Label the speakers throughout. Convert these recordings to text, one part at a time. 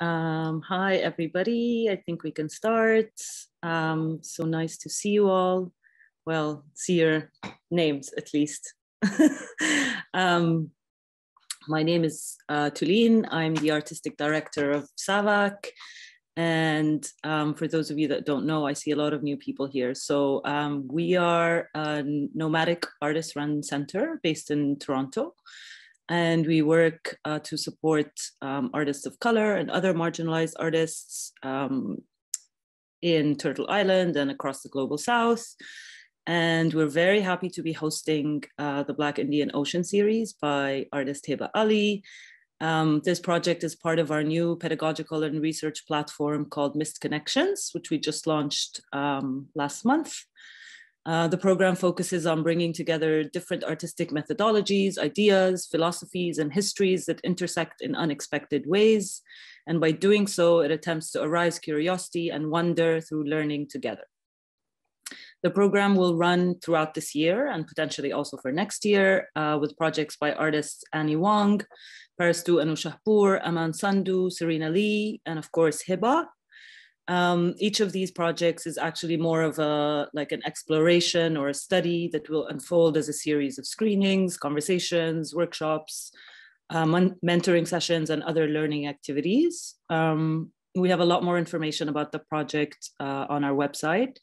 Speaker 1: Um, hi, everybody. I think we can start. Um, so nice to see you all. Well, see your names at least. um, my name is uh, Tulin. I'm the artistic director of SAVAC. And um, for those of you that don't know, I see a lot of new people here. So um, we are a nomadic artist run center based in Toronto. And we work uh, to support um, artists of color and other marginalized artists um, in Turtle Island and across the global south. And we're very happy to be hosting uh, the Black Indian Ocean series by artist Hiba Ali. Um, this project is part of our new pedagogical and research platform called Missed Connections, which we just launched um, last month. Uh, the program focuses on bringing together different artistic methodologies, ideas, philosophies, and histories that intersect in unexpected ways. And by doing so, it attempts to arise curiosity and wonder through learning together. The program will run throughout this year and potentially also for next year uh, with projects by artists Annie Wong, Parastoo Anoushahpour, Aman Sandhu, Serena Lee, and of course Hiba. Um, each of these projects is actually more of a like an exploration or a study that will unfold as a series of screenings, conversations, workshops, uh, mentoring sessions, and other learning activities. Um, we have a lot more information about the project uh, on our website.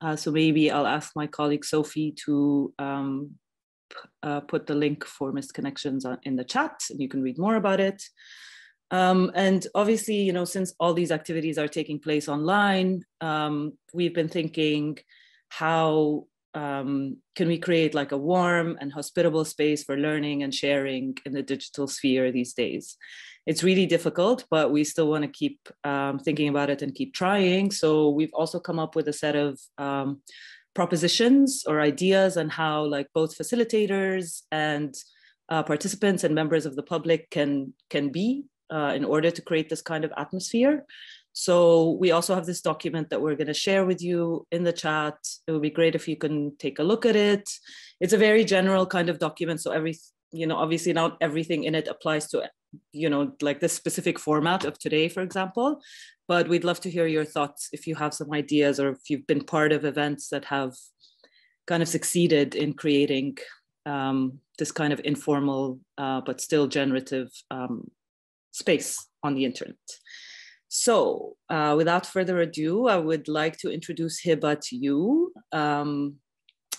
Speaker 1: Uh, so maybe I'll ask my colleague Sophie to um, uh, put the link for Missed Connections in the chat and you can read more about it. Um, and obviously, you know, since all these activities are taking place online, um, we've been thinking how um, can we create like a warm and hospitable space for learning and sharing in the digital sphere these days? It's really difficult, but we still want to keep um, thinking about it and keep trying. So we've also come up with a set of um, propositions or ideas on how like both facilitators and uh, participants and members of the public can can be uh, in order to create this kind of atmosphere. So we also have this document that we're going to share with you in the chat. It would be great if you can take a look at it. It's a very general kind of document. So every, you know, obviously not everything in it applies to, you know, like the specific format of today, for example. But we'd love to hear your thoughts if you have some ideas or if you've been part of events that have kind of succeeded in creating um, this kind of informal uh, but still generative um, space on the internet. So uh, without further ado, I would like to introduce Hiba to you. Um,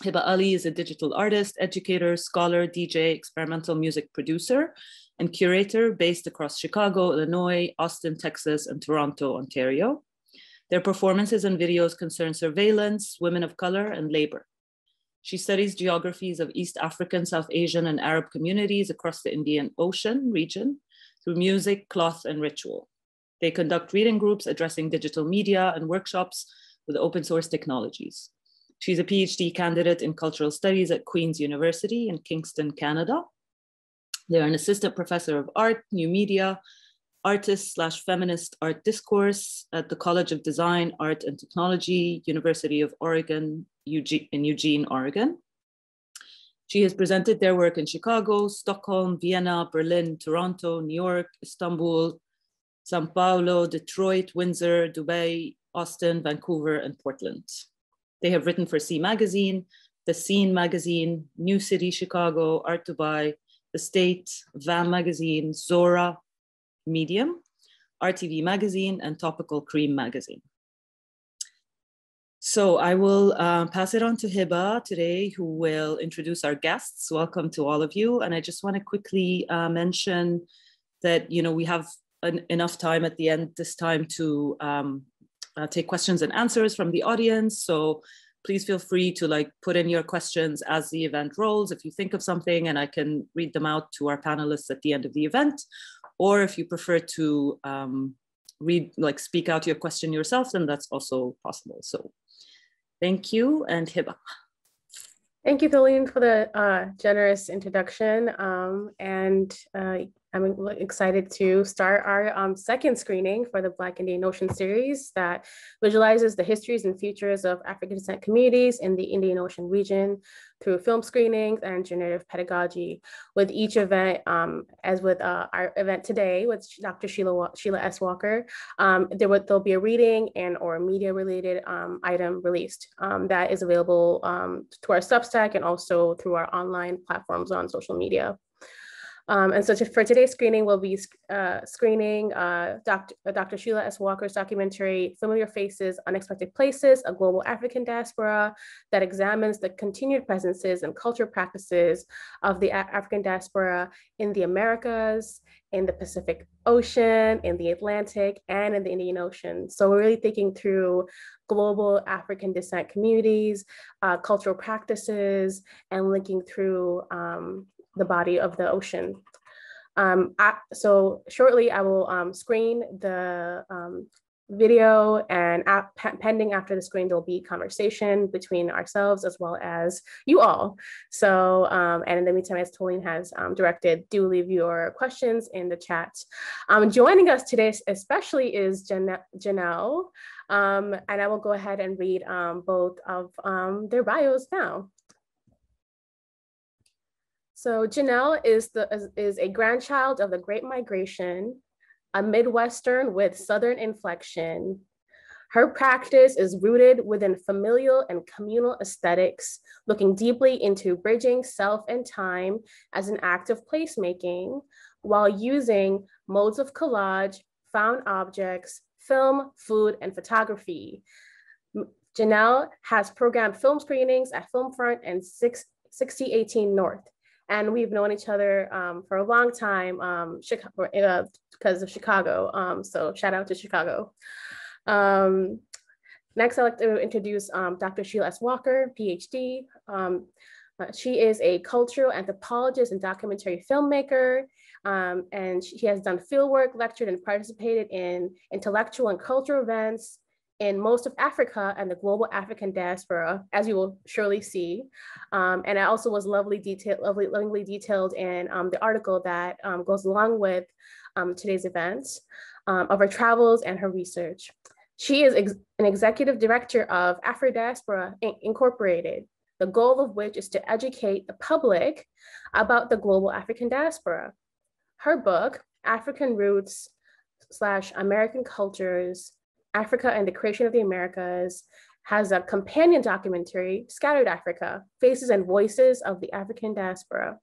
Speaker 1: Hiba Ali is a digital artist, educator, scholar, DJ, experimental music producer, and curator based across Chicago, Illinois, Austin, Texas, and Toronto, Ontario. Their performances and videos concern surveillance, women of color, and labor. She studies geographies of East African, South Asian, and Arab communities across the Indian Ocean region through music, cloth, and ritual. They conduct reading groups addressing digital media and workshops with open source technologies. She's a PhD candidate in cultural studies at Queen's University in Kingston, Canada. They're an assistant professor of art, new media, artist slash feminist art discourse at the College of Design, Art and Technology, University of Oregon in Eugene, Oregon. She has presented their work in Chicago, Stockholm, Vienna, Berlin, Toronto, New York, Istanbul, Sao Paulo, Detroit, Windsor, Dubai, Austin, Vancouver, and Portland. They have written for C Magazine, The Scene Magazine, New City Chicago, Art Dubai, The State, Van Magazine, Zora, Medium, RTV Magazine, and Topical Cream Magazine. So I will uh, pass it on to Hiba today, who will introduce our guests. Welcome to all of you. And I just want to quickly uh, mention that, you know, we have an, enough time at the end this time to um, uh, take questions and answers from the audience. So please feel free to like put in your questions as the event rolls. If you think of something and I can read them out to our panelists at the end of the event, or if you prefer to um, read, like speak out your question yourself, then that's also possible. So Thank you and Hiba.
Speaker 2: Thank you, Tholene, for the uh, generous introduction. Um, and uh,
Speaker 3: I'm excited to start our um, second screening for the Black Indian Ocean series that visualizes the histories and futures of African descent communities in the Indian Ocean region through film screenings and generative pedagogy. With each event, um, as with uh, our event today with Dr. Sheila, Sheila S. Walker, um, there will there'll be a reading and or media related um, item released um, that is available um, to our Substack and also through our online platforms on social media. Um, and so to, for today's screening, we'll be uh, screening uh, Dr. Uh, Dr. Sheila S. Walker's documentary, Familiar Faces, Unexpected Places, A Global African Diaspora, that examines the continued presences and culture practices of the African diaspora in the Americas, in the Pacific Ocean, in the Atlantic, and in the Indian Ocean. So we're really thinking through global African descent communities, uh, cultural practices, and linking through um, the body of the ocean. Um, I, so shortly I will um, screen the um, video and pending after the screen, there'll be conversation between ourselves as well as you all. So, um, and in the meantime, as Tolene has um, directed, do leave your questions in the chat. Um, joining us today especially is Jan Janelle, and I will go ahead and read both of their bios now. So Janelle is, the, is, a grandchild of the Great Migration, a Midwestern with Southern inflection. Her practice is rooted within familial and communal aesthetics, looking deeply into bridging self and time as an act of placemaking, while using modes of collage, found objects, film, food, and photography. Janelle has programmed film screenings at Filmfront and 6, 6018 North and we've known each other um, for a long time um, uh, because of Chicago. Um, so shout out to Chicago. Um, next, I'd like to introduce um, Dr. Sheila S. Walker, PhD. Um, uh, she is a cultural anthropologist and documentary filmmaker. and she has done fieldwork, lectured, and participated in intellectual and cultural events, in most of Africa and the global African diaspora, as you will surely see. Um, and it also was lovely detail, lovely, lovingly detailed in um, the article that um, goes along with um, today's event um, of her travels and her research. She is ex an executive director of Afro Diaspora Incorporated, the goal of which is to educate the public about the global African diaspora. Her book, African Roots slash American Cultures, Africa and the Creation of the Americas, has a companion documentary, Scattered Africa, Faces and Voices of the African Diaspora.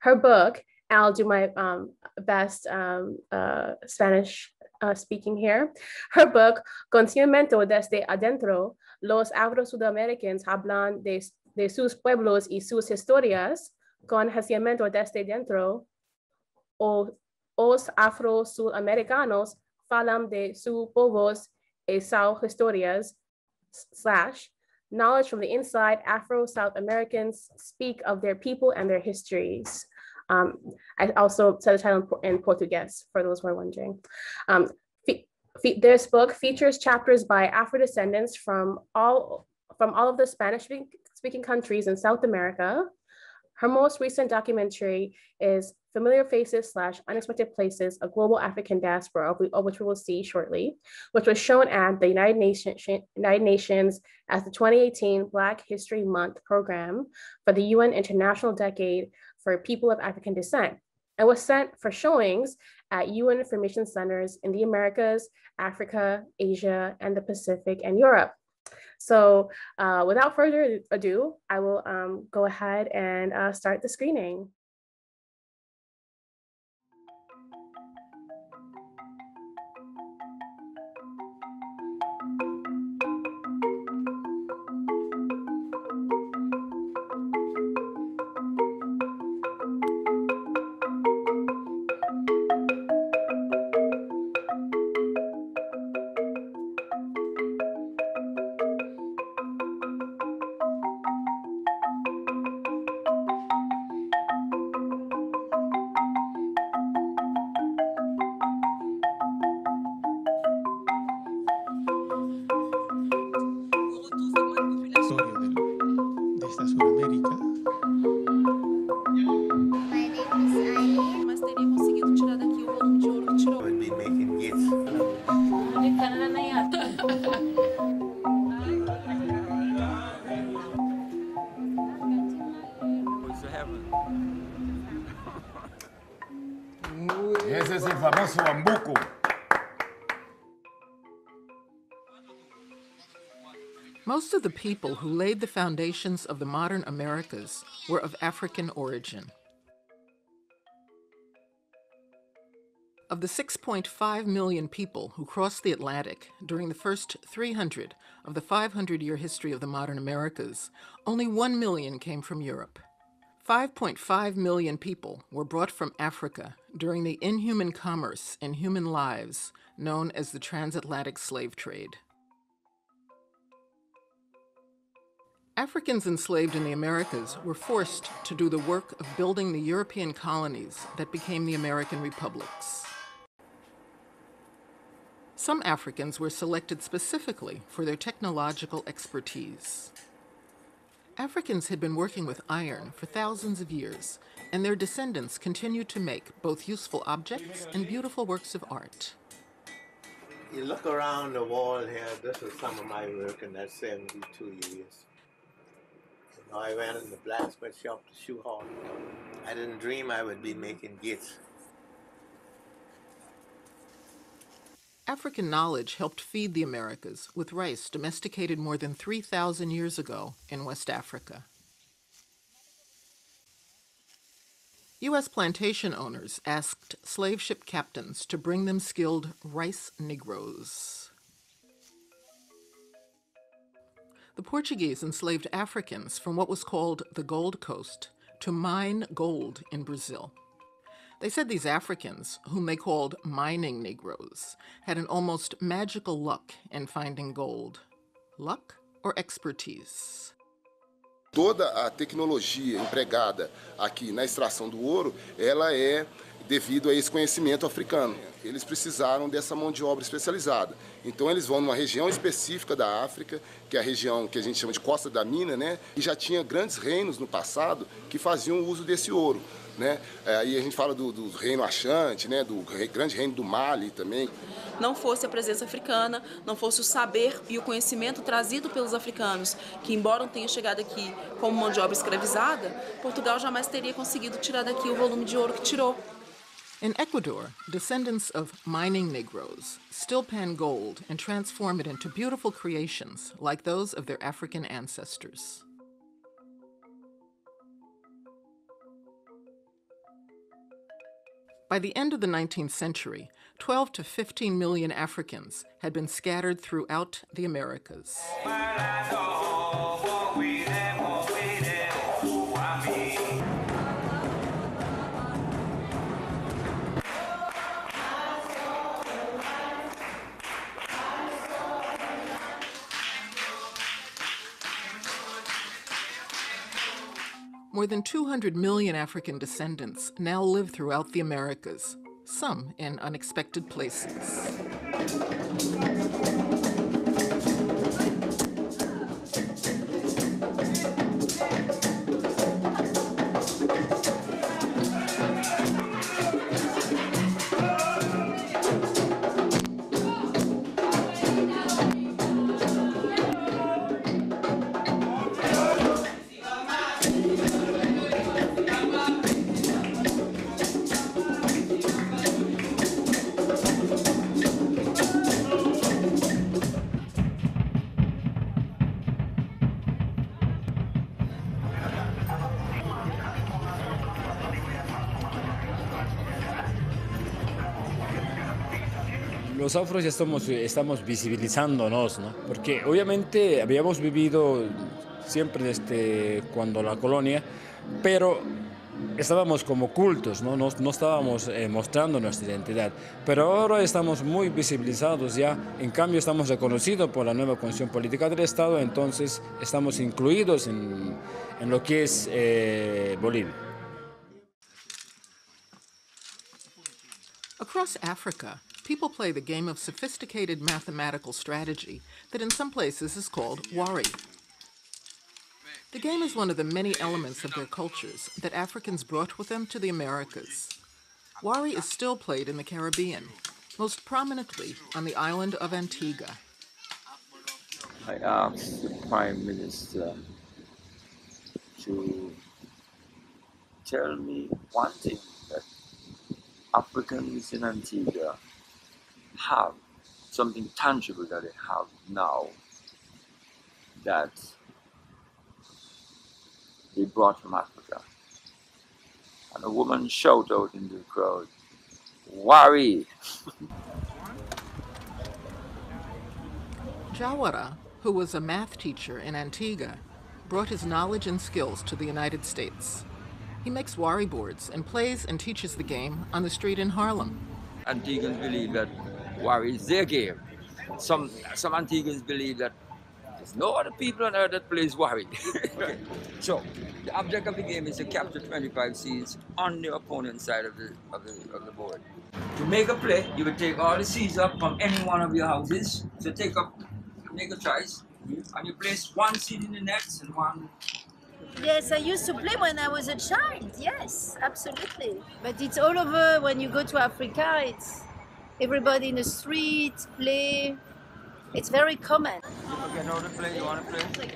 Speaker 3: Her book, I'll do my um, best um, uh, Spanish uh, speaking here. Her book, Conocimiento desde Adentro, Los Afro-Sudamericans hablan de, de sus pueblos y sus historias, con Conocimiento desde Dentro, o Os Afro-Sudamericanos falam de su povos e sus historias, slash, knowledge from the inside, Afro-South Americans speak of their people and their histories. Um, I also said the title in Portuguese for those who are wondering. Um, this book features chapters by Afro-descendants from all, from all of the Spanish speaking countries in South America. Her most recent documentary is Familiar Faces slash Unexpected Places, a global African diaspora, which we will see shortly, which was shown at the United, United Nations as the 2018 Black History Month program for the UN International Decade for People of African Descent and was sent for showings at UN information centers in the Americas, Africa, Asia, and the Pacific and Europe. So uh, without further ado, I will um, go ahead and uh, start the screening.
Speaker 4: People who laid the foundations of the modern Americas were of African origin. Of the 6.5 million people who crossed the Atlantic during the first 300 of the 500 year history of the modern Americas, only 1 million came from Europe. 5.5 million people were brought from Africa during the inhuman commerce in human lives known as the transatlantic slave trade. Africans enslaved in the Americas were forced to do the work of building the European colonies that became the American republics. Some Africans were selected specifically for their technological expertise. Africans had been working with iron for thousands of years, and their descendants continued to make both useful objects and beautiful works of art.
Speaker 5: You look around the wall here, this is some of my work in that 72 years. Know, I went in the blacksmith shop, the shoe hall. I didn't dream I would be making gifts.
Speaker 4: African knowledge helped feed the Americas with rice domesticated more than 3,000 years ago in West Africa. U.S. plantation owners asked slave ship captains to bring them skilled rice Negroes. The Portuguese enslaved Africans from what was called the Gold Coast to mine gold in Brazil. They said these Africans, whom they called mining Negroes, had an almost magical luck in finding gold. Luck or expertise?
Speaker 6: Toda a tecnologia empregada aqui na extração do ouro, ela é devido a esse conhecimento africano. Eles precisaram dessa mão de obra especializada. Então eles vão numa região específica da África, que é a região que a gente chama de Costa da Mina, né? E já tinha grandes reinos no passado que faziam uso desse ouro. Né? Aí a gente fala do, do reino Achante, né? do grande reino do Mali também.
Speaker 7: Não fosse a presença africana, não fosse o saber e o conhecimento trazido pelos africanos, que embora tenha chegado aqui como mão de obra escravizada, Portugal jamais teria conseguido tirar daqui o volume de ouro que tirou.
Speaker 4: In Ecuador, descendants of mining Negroes still pan gold and transform it into beautiful creations like those of their African ancestors. By the end of the 19th century, 12 to 15 million Africans had been scattered throughout the Americas. More than 200 million African descendants now live throughout the Americas, some in unexpected places.
Speaker 8: Los afros ya estamos, estamos visibilizándonos, ¿no? Porque obviamente habíamos vivido siempre desde cuando la colonia, pero estábamos como cultos, no, no, no estábamos eh, mostrando nuestra identidad. Pero ahora estamos muy visibilizados ya, en cambio estamos reconocidos por la nueva Constitución Política del Estado, entonces estamos incluidos en, en lo que es eh, Bolivia.
Speaker 4: Across Africa, people play the game of sophisticated mathematical strategy that in some places is called wari. The game is one of the many elements of their cultures that Africans brought with them to the Americas. Wari is still played in the Caribbean, most prominently on the island of Antigua.
Speaker 9: I asked the Prime Minister to tell me one thing that Africans in Antigua have, something tangible that they have now that they brought from Africa. And a woman shouted out in the crowd, Wari!
Speaker 4: Jawara, who was a math teacher in Antigua, brought his knowledge and skills to the United States. He makes Wari boards and plays and teaches the game on the street in Harlem.
Speaker 9: Antiguans believe that Wari is their game. Some some Antiguans believe that there's no other people on earth that plays Wari. okay. So the object of the game is to capture 25 seeds on the opponent's side of the, of the of the board. To make a play, you would take all the seeds up from any one of your houses. So take up, make a choice, and you place one seed in the nets and one
Speaker 10: Yes, I used to play when I was a child. Yes, absolutely. But it's all over when you go to Africa. It's everybody in the street play. It's very common.
Speaker 9: You forget how to play, you want to play?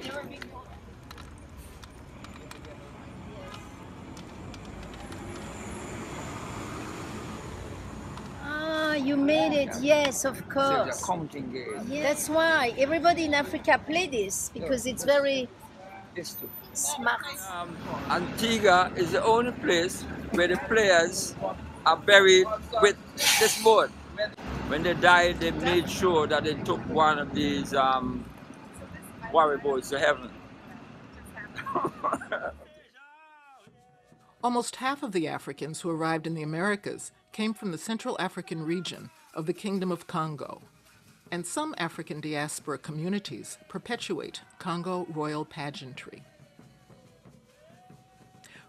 Speaker 10: Ah, you made it. Yes, of
Speaker 9: it's
Speaker 10: course.
Speaker 9: a counting game.
Speaker 10: That's why everybody in Africa play this because it's very smart.
Speaker 9: Um, Antigua is the only place where the players are buried with this board. When they died, they made sure that they took one of these um, Wari boards to heaven.
Speaker 4: Almost half of the Africans who arrived in the Americas came from the Central African region of the Kingdom of Congo. And some African diaspora communities perpetuate Congo royal pageantry.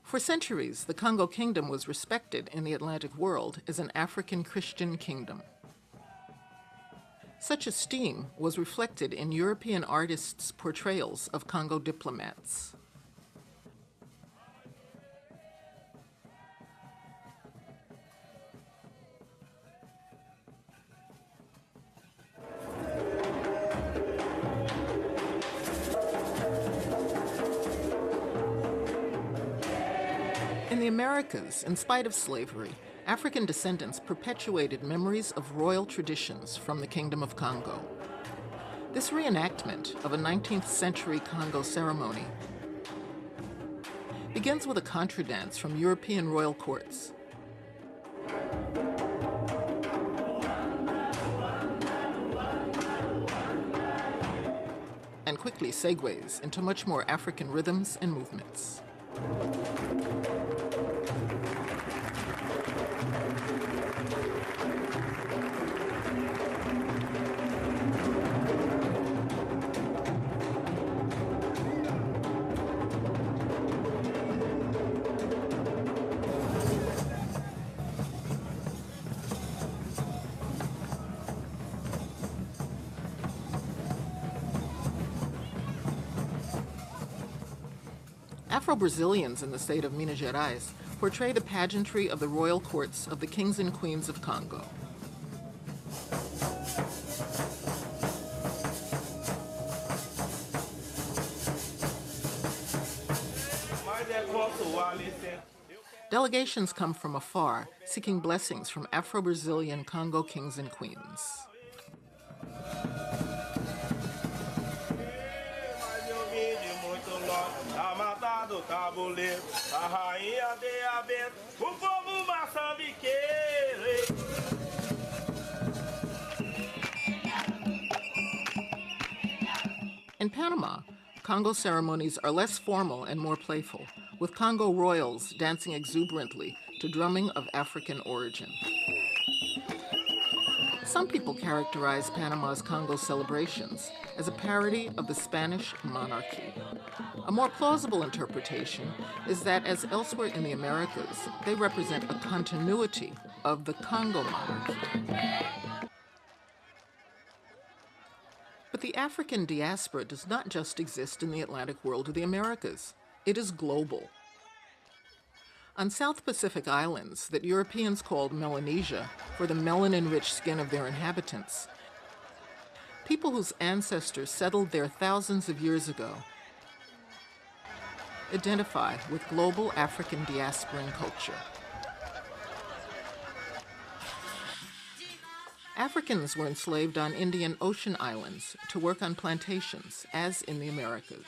Speaker 4: For centuries, the Congo Kingdom was respected in the Atlantic world as an African Christian kingdom. Such esteem was reflected in European artists' portrayals of Congo diplomats. The Americas, in spite of slavery, African descendants perpetuated memories of royal traditions from the Kingdom of Congo. This reenactment of a 19th century Congo ceremony begins with a contra dance from European royal courts. And quickly segues into much more African rhythms and movements. Afro Brazilians in the state of Minas Gerais portray the pageantry of the royal courts of the kings and queens of Congo. Delegations come from afar, seeking blessings from Afro Brazilian Congo kings and queens.
Speaker 11: A rainha de o povo maçambiqueiro.
Speaker 4: In Panama, Congo ceremonies are less formal and more playful, with Congo royals dancing exuberantly to drumming of African origin. Some people characterize Panama's Congo celebrations as a parody of the Spanish monarchy. A more plausible interpretation is that, as elsewhere in the Americas, they represent a continuity of the Congo monarchy. But the African diaspora does not just exist in the Atlantic world or the Americas, it is global. On South Pacific islands that Europeans called Melanesia for the melanin rich skin of their inhabitants, people whose ancestors settled there thousands of years ago identify with global African diasporan culture. Africans were enslaved on Indian Ocean islands to work on plantations, as in the Americas.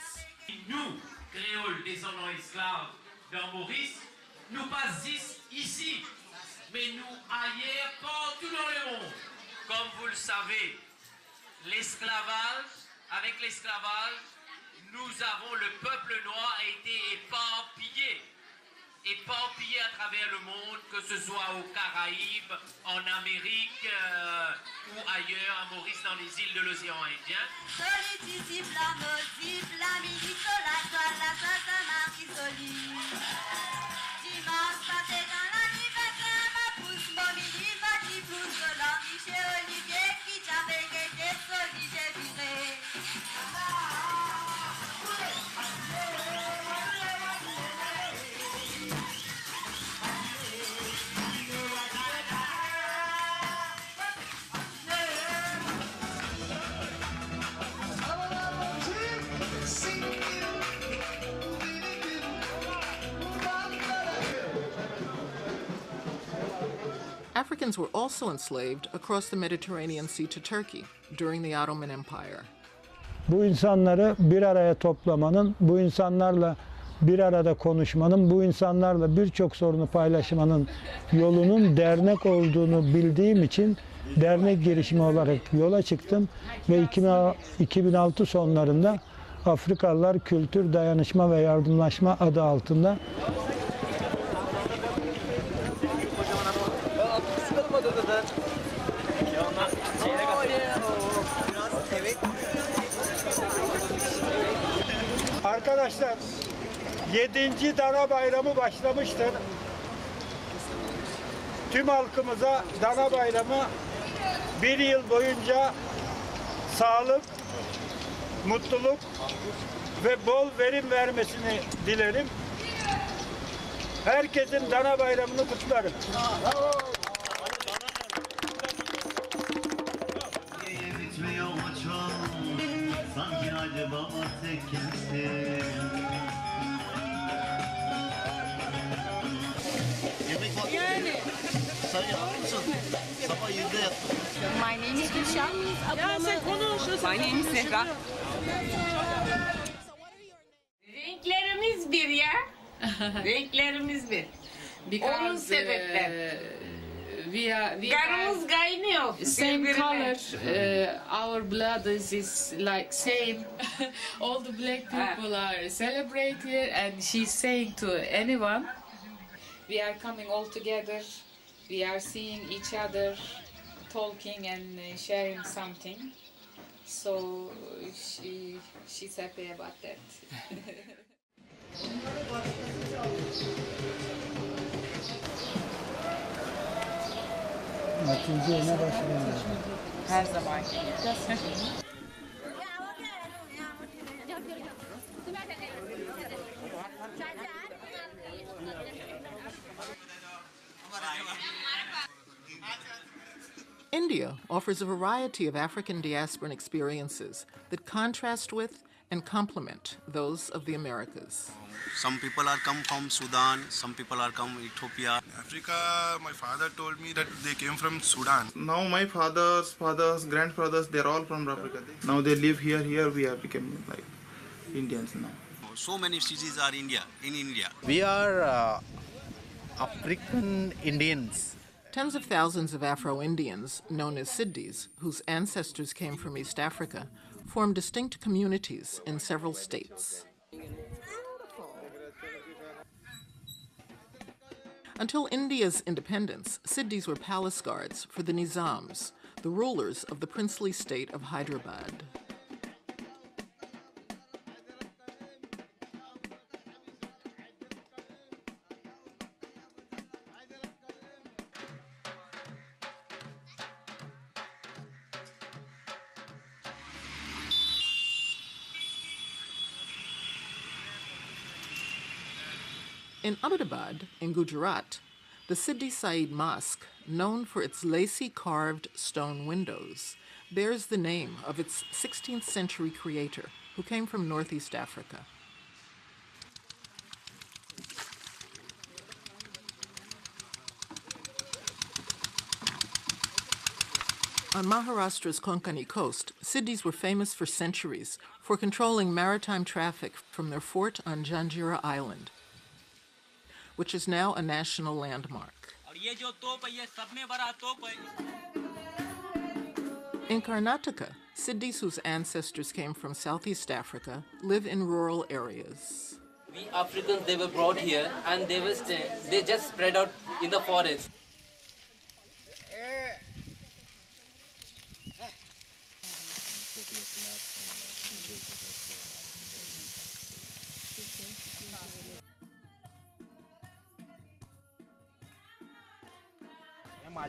Speaker 12: L'esclavage, avec l'esclavage, nous avons, le peuple noir a été éparpillé éparpillés à travers le monde, que ce soit aux Caraïbes, en Amérique euh, ou ailleurs, à Maurice, dans les îles de l'océan Indien.
Speaker 4: Africans were also enslaved across the Mediterranean Sea to Turkey during the Ottoman Empire.
Speaker 13: Bu insanları bir araya toplamanın, bu insanlarla bir arada konuşmanın, bu insanlarla birçok sorunu paylaşmanın yolunun dernek olduğunu bildiğim için dernek girişimi olarak yola çıktım ve 2006 sonlarında Afrikalılar Kültür Dayanışma ve Yardımlaşma adı altında Arkadaşlar 7. Dana Bayramı başlamıştır. Tüm halkımıza Dana Bayramı bir yıl boyunca sağlık, mutluluk ve bol verim vermesini dilerim. Herkesin Dana Bayramı'nı kutlarım. Bravo. Acaba tek kimsin?
Speaker 14: Yemek vakti yani. Sen yapar mısın? Sabah 7'de yattım.
Speaker 15: My name is Gülşah.
Speaker 16: Ya sen konuş.
Speaker 15: My name is Sehra.
Speaker 16: Renklerimiz bir ya. Renklerimiz bir. Onun sebepler.
Speaker 17: We are we
Speaker 16: Kanımız
Speaker 17: have
Speaker 16: kaynıyor.
Speaker 17: same color. Uh, our blood is, is like same. All the black people are celebrate here, and she's saying to anyone, we are coming all together. We are seeing each other, talking and uh, sharing something. So she she's happy about that.
Speaker 4: India offers a variety of African diasporan experiences that contrast with and complement those of the Americas.
Speaker 18: Some people are come from Sudan, some people are come Ethiopia.
Speaker 19: Africa, my father told me that they came from Sudan. Now my father's fathers, grandfathers, they're all from Africa. Now they live here. Here we have become like Indians now.
Speaker 18: So many cities are India, in India.
Speaker 20: We are uh, African Indians.
Speaker 4: Tens of thousands of Afro Indians, known as Siddis, whose ancestors came from East Africa, form distinct communities in several states. Until India's independence, Siddis were palace guards for the Nizams, the rulers of the princely state of Hyderabad. In Ahmedabad, in Gujarat, the Sidi Saiyyed Mosque, known for its lacy carved stone windows, bears the name of its 16th century creator, who came from Northeast Africa. On Maharashtra's Konkani coast, Siddis were famous for centuries for controlling maritime traffic from their fort on Janjira Island, which is now a national landmark. In Karnataka, Siddis whose ancestors came from Southeast Africa live in rural areas.
Speaker 21: We Africans, they were brought here and they were they just spread out in the forest.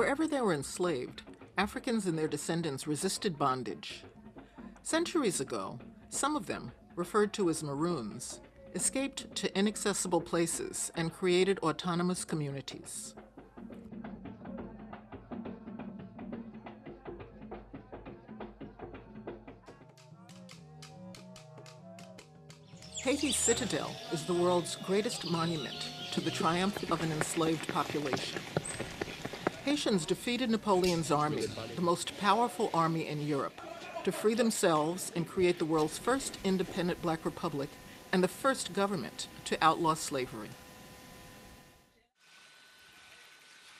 Speaker 4: Wherever they were enslaved, Africans and their descendants resisted bondage. Centuries ago, some of them, referred to as Maroons, escaped to inaccessible places and created autonomous communities. Haiti's citadel is the world's greatest monument to the triumph of an enslaved population. Haitians defeated Napoleon's army, the most powerful army in Europe, to free themselves and create the world's first independent black republic and the first government to outlaw slavery.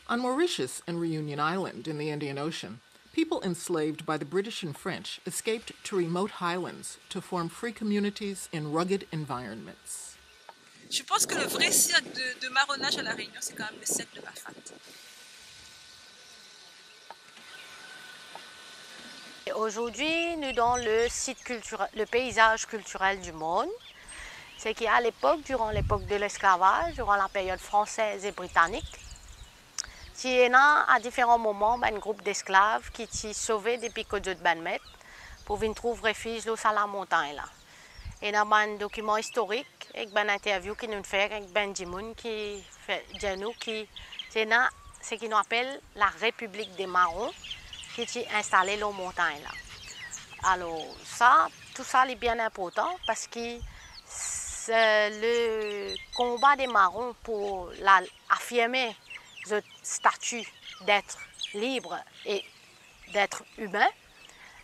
Speaker 4: On Mauritius and Reunion Island in the Indian Ocean, people enslaved by the British and French escaped to remote highlands to form free communities in rugged environments.
Speaker 22: Je pense que le vrai cirque de, de marronnage à La Réunion, c'est quand même le cirque de
Speaker 23: Aujourd'hui, nous dans le paysage culturel du monde. C'est qu'à l'époque, durant l'époque de l'esclavage, durant la période française et britannique, il y a à différents moments un groupe d'esclaves qui s'est sauvé depuis que de mettre pour venir trouver refuge dans la montagne. Là. Et dans un document historique, avec une interview qui nous fait avec Benjamin qui fait nous qui c'est ce appelle la République des Marrons qui installée dans la montagne. Là. Alors ça, tout ça est bien important parce que le combat des marrons pour affirmer le statut d'être libre et d'être humain,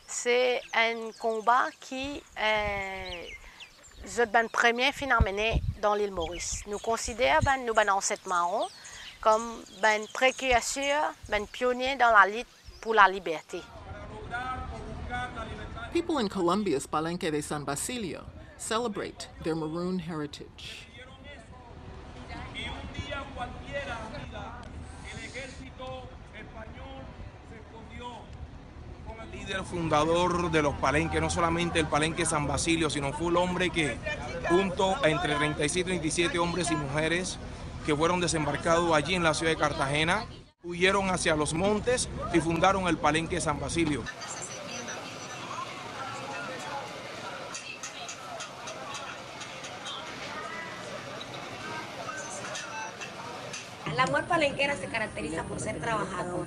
Speaker 23: c'est un combat qui est le premier phénomène dans l'île Maurice. Nous considérons ben, nous ben, ancêtres marrons comme un précurseur, un pionnier dans la lutte la liberté.
Speaker 4: People in Colombia's Palenque de San Basilio celebrate their maroon heritage.
Speaker 24: líder fundador de los palenques, no solamente el palenque San Basilio, sino fue el hombre que junto a entre 37 y 37 hombres y mujeres que fueron desembarcados allí en la ciudad de Cartagena, huyeron hacia los montes y fundaron el palenque San Basilio.
Speaker 25: La mujer palenquera se caracteriza por ser trabajador,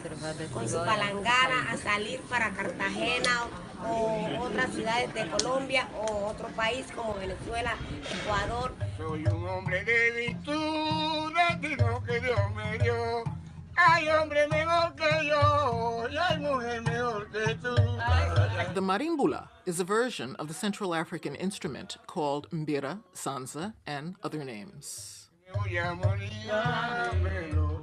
Speaker 25: con su palangana a salir para Cartagena o otras ciudades de Colombia o otro país como Venezuela, Ecuador.
Speaker 26: Soy un hombre de virtud, destino que Dios me dio. Hay hombre mejor que yo y hay mujer mejor que tú.
Speaker 4: The marimbula is a version of the Central African instrument called mbira, sanza, and other names.
Speaker 26: Voy a morir, pero-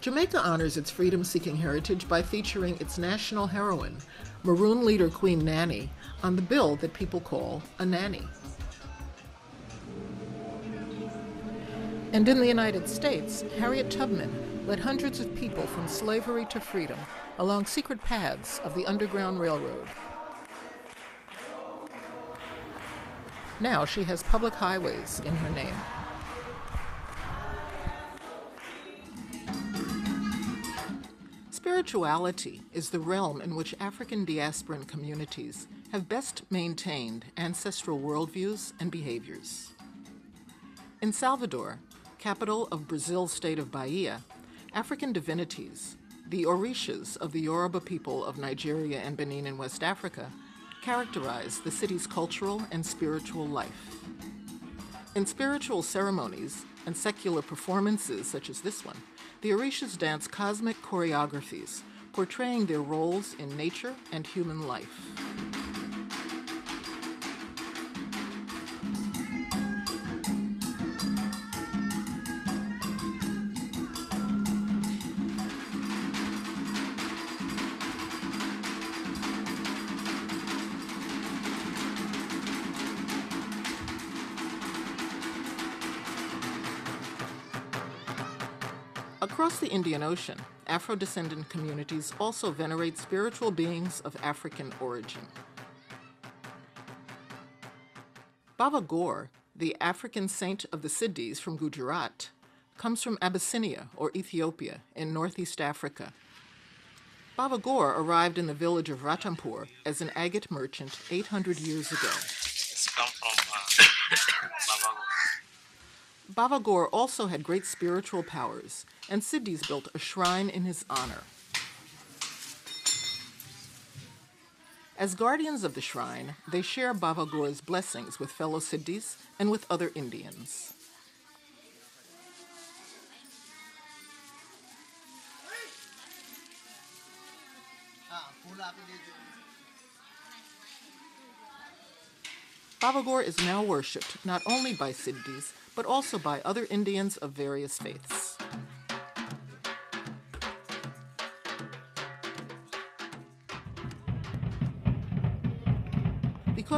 Speaker 4: Jamaica honors its freedom seeking heritage by featuring its national heroine, Maroon leader Queen Nanny, on the bill that people call a nanny. And in the United States, Harriet Tubman led hundreds of people from slavery to freedom along secret paths of the Underground Railroad. Now she has public highways in her name. Spirituality is the realm in which African diasporan communities have best maintained ancestral worldviews and behaviors. In Salvador, capital of Brazil's state of Bahia, African divinities, the Orishas of the Yoruba people of Nigeria and Benin in West Africa, characterize the city's cultural and spiritual life. In spiritual ceremonies and secular performances such as this one, the Orishas dance cosmic choreographies, portraying their roles in nature and human life. Indian Ocean, Afro descendant communities also venerate spiritual beings of African origin. Baba Gaur, the African saint of the Siddis from Gujarat, comes from Abyssinia or Ethiopia in northeast Africa. Baba Gaur arrived in the village of Ratanpur as an agate merchant 800 years ago. Baba Gaur also had great spiritual powers, and Siddis built a shrine in his honor. As guardians of the shrine, they share Baba Gaur's blessings with fellow Siddis and with other Indians. Baba Gaur is now worshipped not only by Siddis, but also by other Indians of various faiths.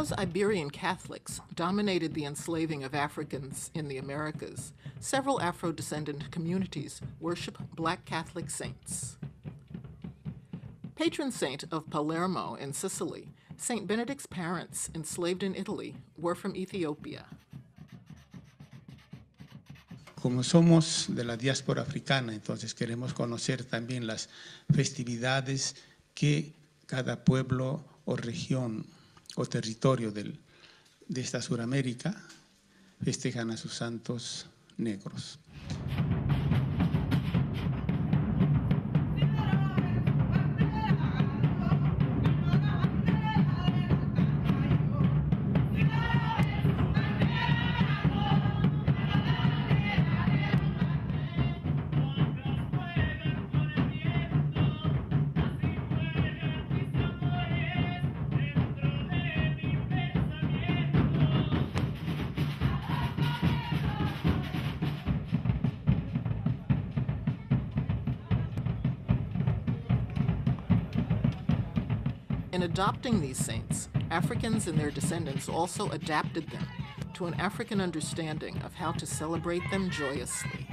Speaker 4: Because Iberian Catholics dominated the enslaving of Africans in the Americas, several Afro descendant communities worship black Catholic saints. Patron saint of Palermo in Sicily, St. Benedict's parents, enslaved in Italy, were from Ethiopia.
Speaker 27: Como somos de la diáspora africana, entonces queremos conocer también las festividades que cada pueblo o región o territorio del, de esta Suramérica festejan a sus santos negros.
Speaker 4: Adopting these saints, Africans and their descendants also adapted them to an African understanding of how to celebrate them joyously.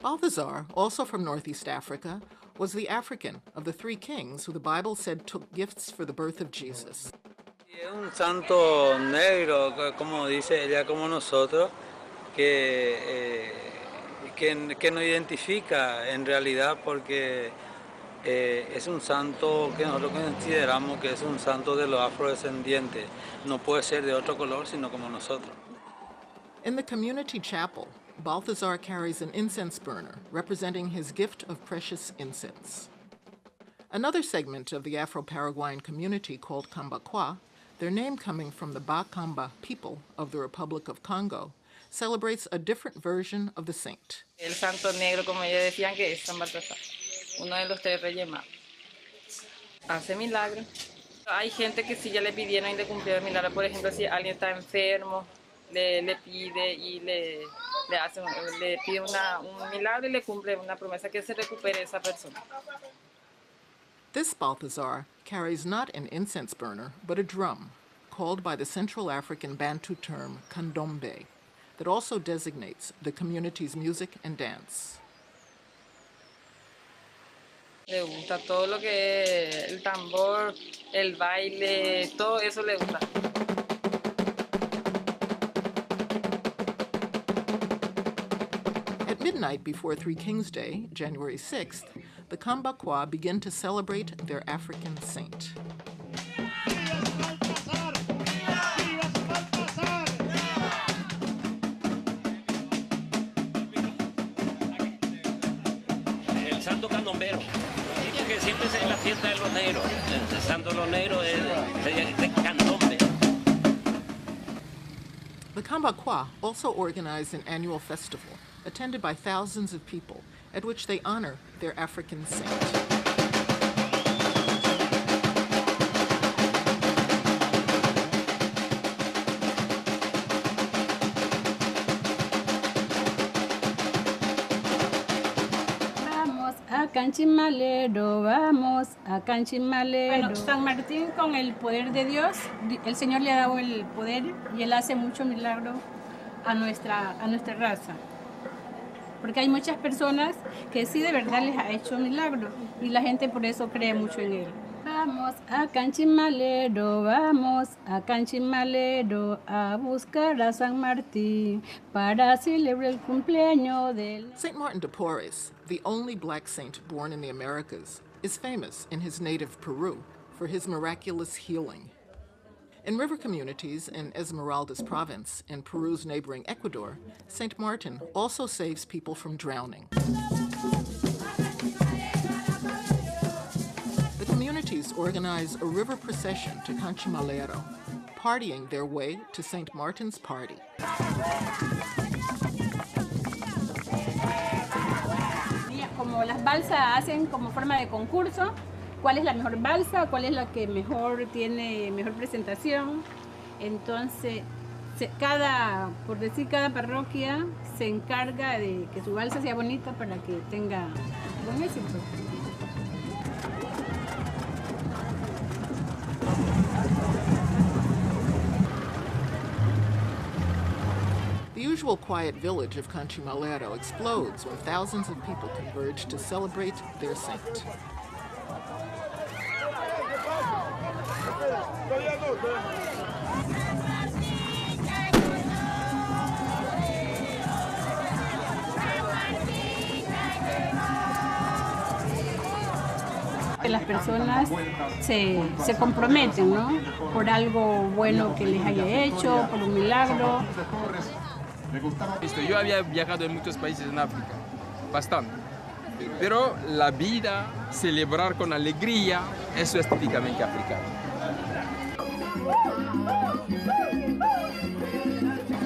Speaker 4: Balthazar, also from Northeast Africa, was the African of the three kings who the Bible said took gifts for the birth of Jesus.
Speaker 28: Es un santo negro, co- como dice ella, como nosotros, que, eh, que, que identifica en realidad porque eh, es un santo que nosotros consideramos que es un santo de los afrodescendientes. No puede ser de otro color, sino como nosotros.
Speaker 4: In the community chapel, Balthazar carries an incense burner representing his gift of precious incense. Another segment of the Afro Paraguayan community called Kambakwa, their name coming from the Bakamba people of the Republic of Congo, celebrates a different version of the saint.
Speaker 29: El santo negro, como ellos decían, que es San Baltasar.
Speaker 30: uno de los tres reyes magos. Hace milagros. Hay gente que si ya le pidieron y le cumplieron el milagro, por ejemplo, si alguien está enfermo, le, le pide y le, le, hace, le pide una, un milagro y le cumple una promesa que se recupere esa persona.
Speaker 4: This Balthazar carries not an incense burner, but a drum, called by the Central African Bantu term candombe, that also designates the community's music and dance.
Speaker 30: Le gusta todo lo que es el tambor, el baile, todo eso le gusta.
Speaker 4: At midnight before Three Kings Day, January 6th, the Kamba Cuá begin to celebrate their African saint.
Speaker 31: Siempre es la fiesta de los negros. El santo de los negros es, candombe.
Speaker 4: The Kamba Cuá also organize an annual festival attended by thousands of people at which they honor their African saint.
Speaker 29: A Canchimaledo, vamos a Canchimaledo. Bueno, San Martín con el poder de Dios, el Señor le ha dado el poder y él hace mucho milagro a nuestra, a nuestra raza. Porque hay muchas personas que sí de verdad les ha hecho milagro y la gente por eso cree mucho en él. Vamos a vamos a a buscar a San Martín para celebrar el cumpleaños del...
Speaker 4: St. Martin de Porres, the only black saint born in the Americas, is famous in his native Peru for his miraculous healing. In river communities in Esmeraldas province in Peru's neighboring Ecuador, St. Martin also saves people from drowning. Communities organize a river procession to Canchimalero, partying their way to St. Martin's party.
Speaker 29: Como las balsas hacen como forma de concurso, cuál es la mejor balsa, cuál es la que mejor tiene mejor presentación. Entonces, cada, por decir, cada parroquia se encarga de que su balsa sea bonita para que tenga buen éxito.
Speaker 4: The usual quiet village of Canchimalero explodes when thousands of people converge to celebrate their saint.
Speaker 29: Las personas se, se comprometen, ¿no? Por algo bueno que les haya hecho, por un milagro.
Speaker 32: Visto, Yo había viajado en muchos países en África, bastante. Pero la vida, celebrar con alegría, eso es típicamente africano.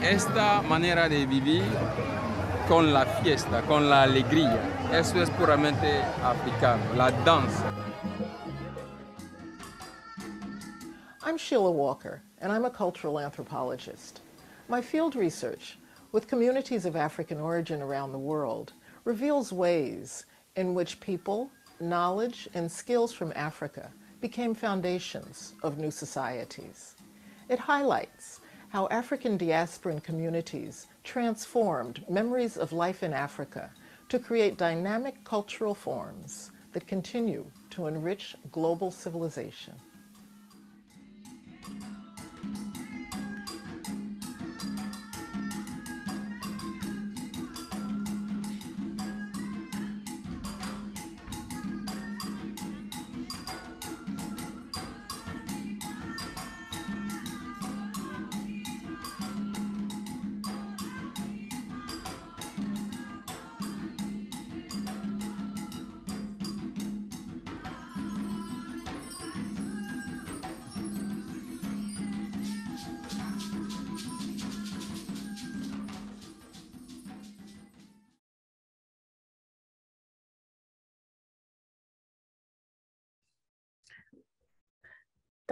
Speaker 32: Esta manera de vivir con la fiesta, con la alegría, eso es puramente africano, la danza.
Speaker 4: I'm Sheila Walker, and I'm a cultural anthropologist. My field research with communities of African origin around the world reveals ways in which people, knowledge, and skills from Africa became foundations of new societies. It highlights how African diasporan communities transformed memories of life in Africa to create dynamic cultural forms that continue to enrich global civilization.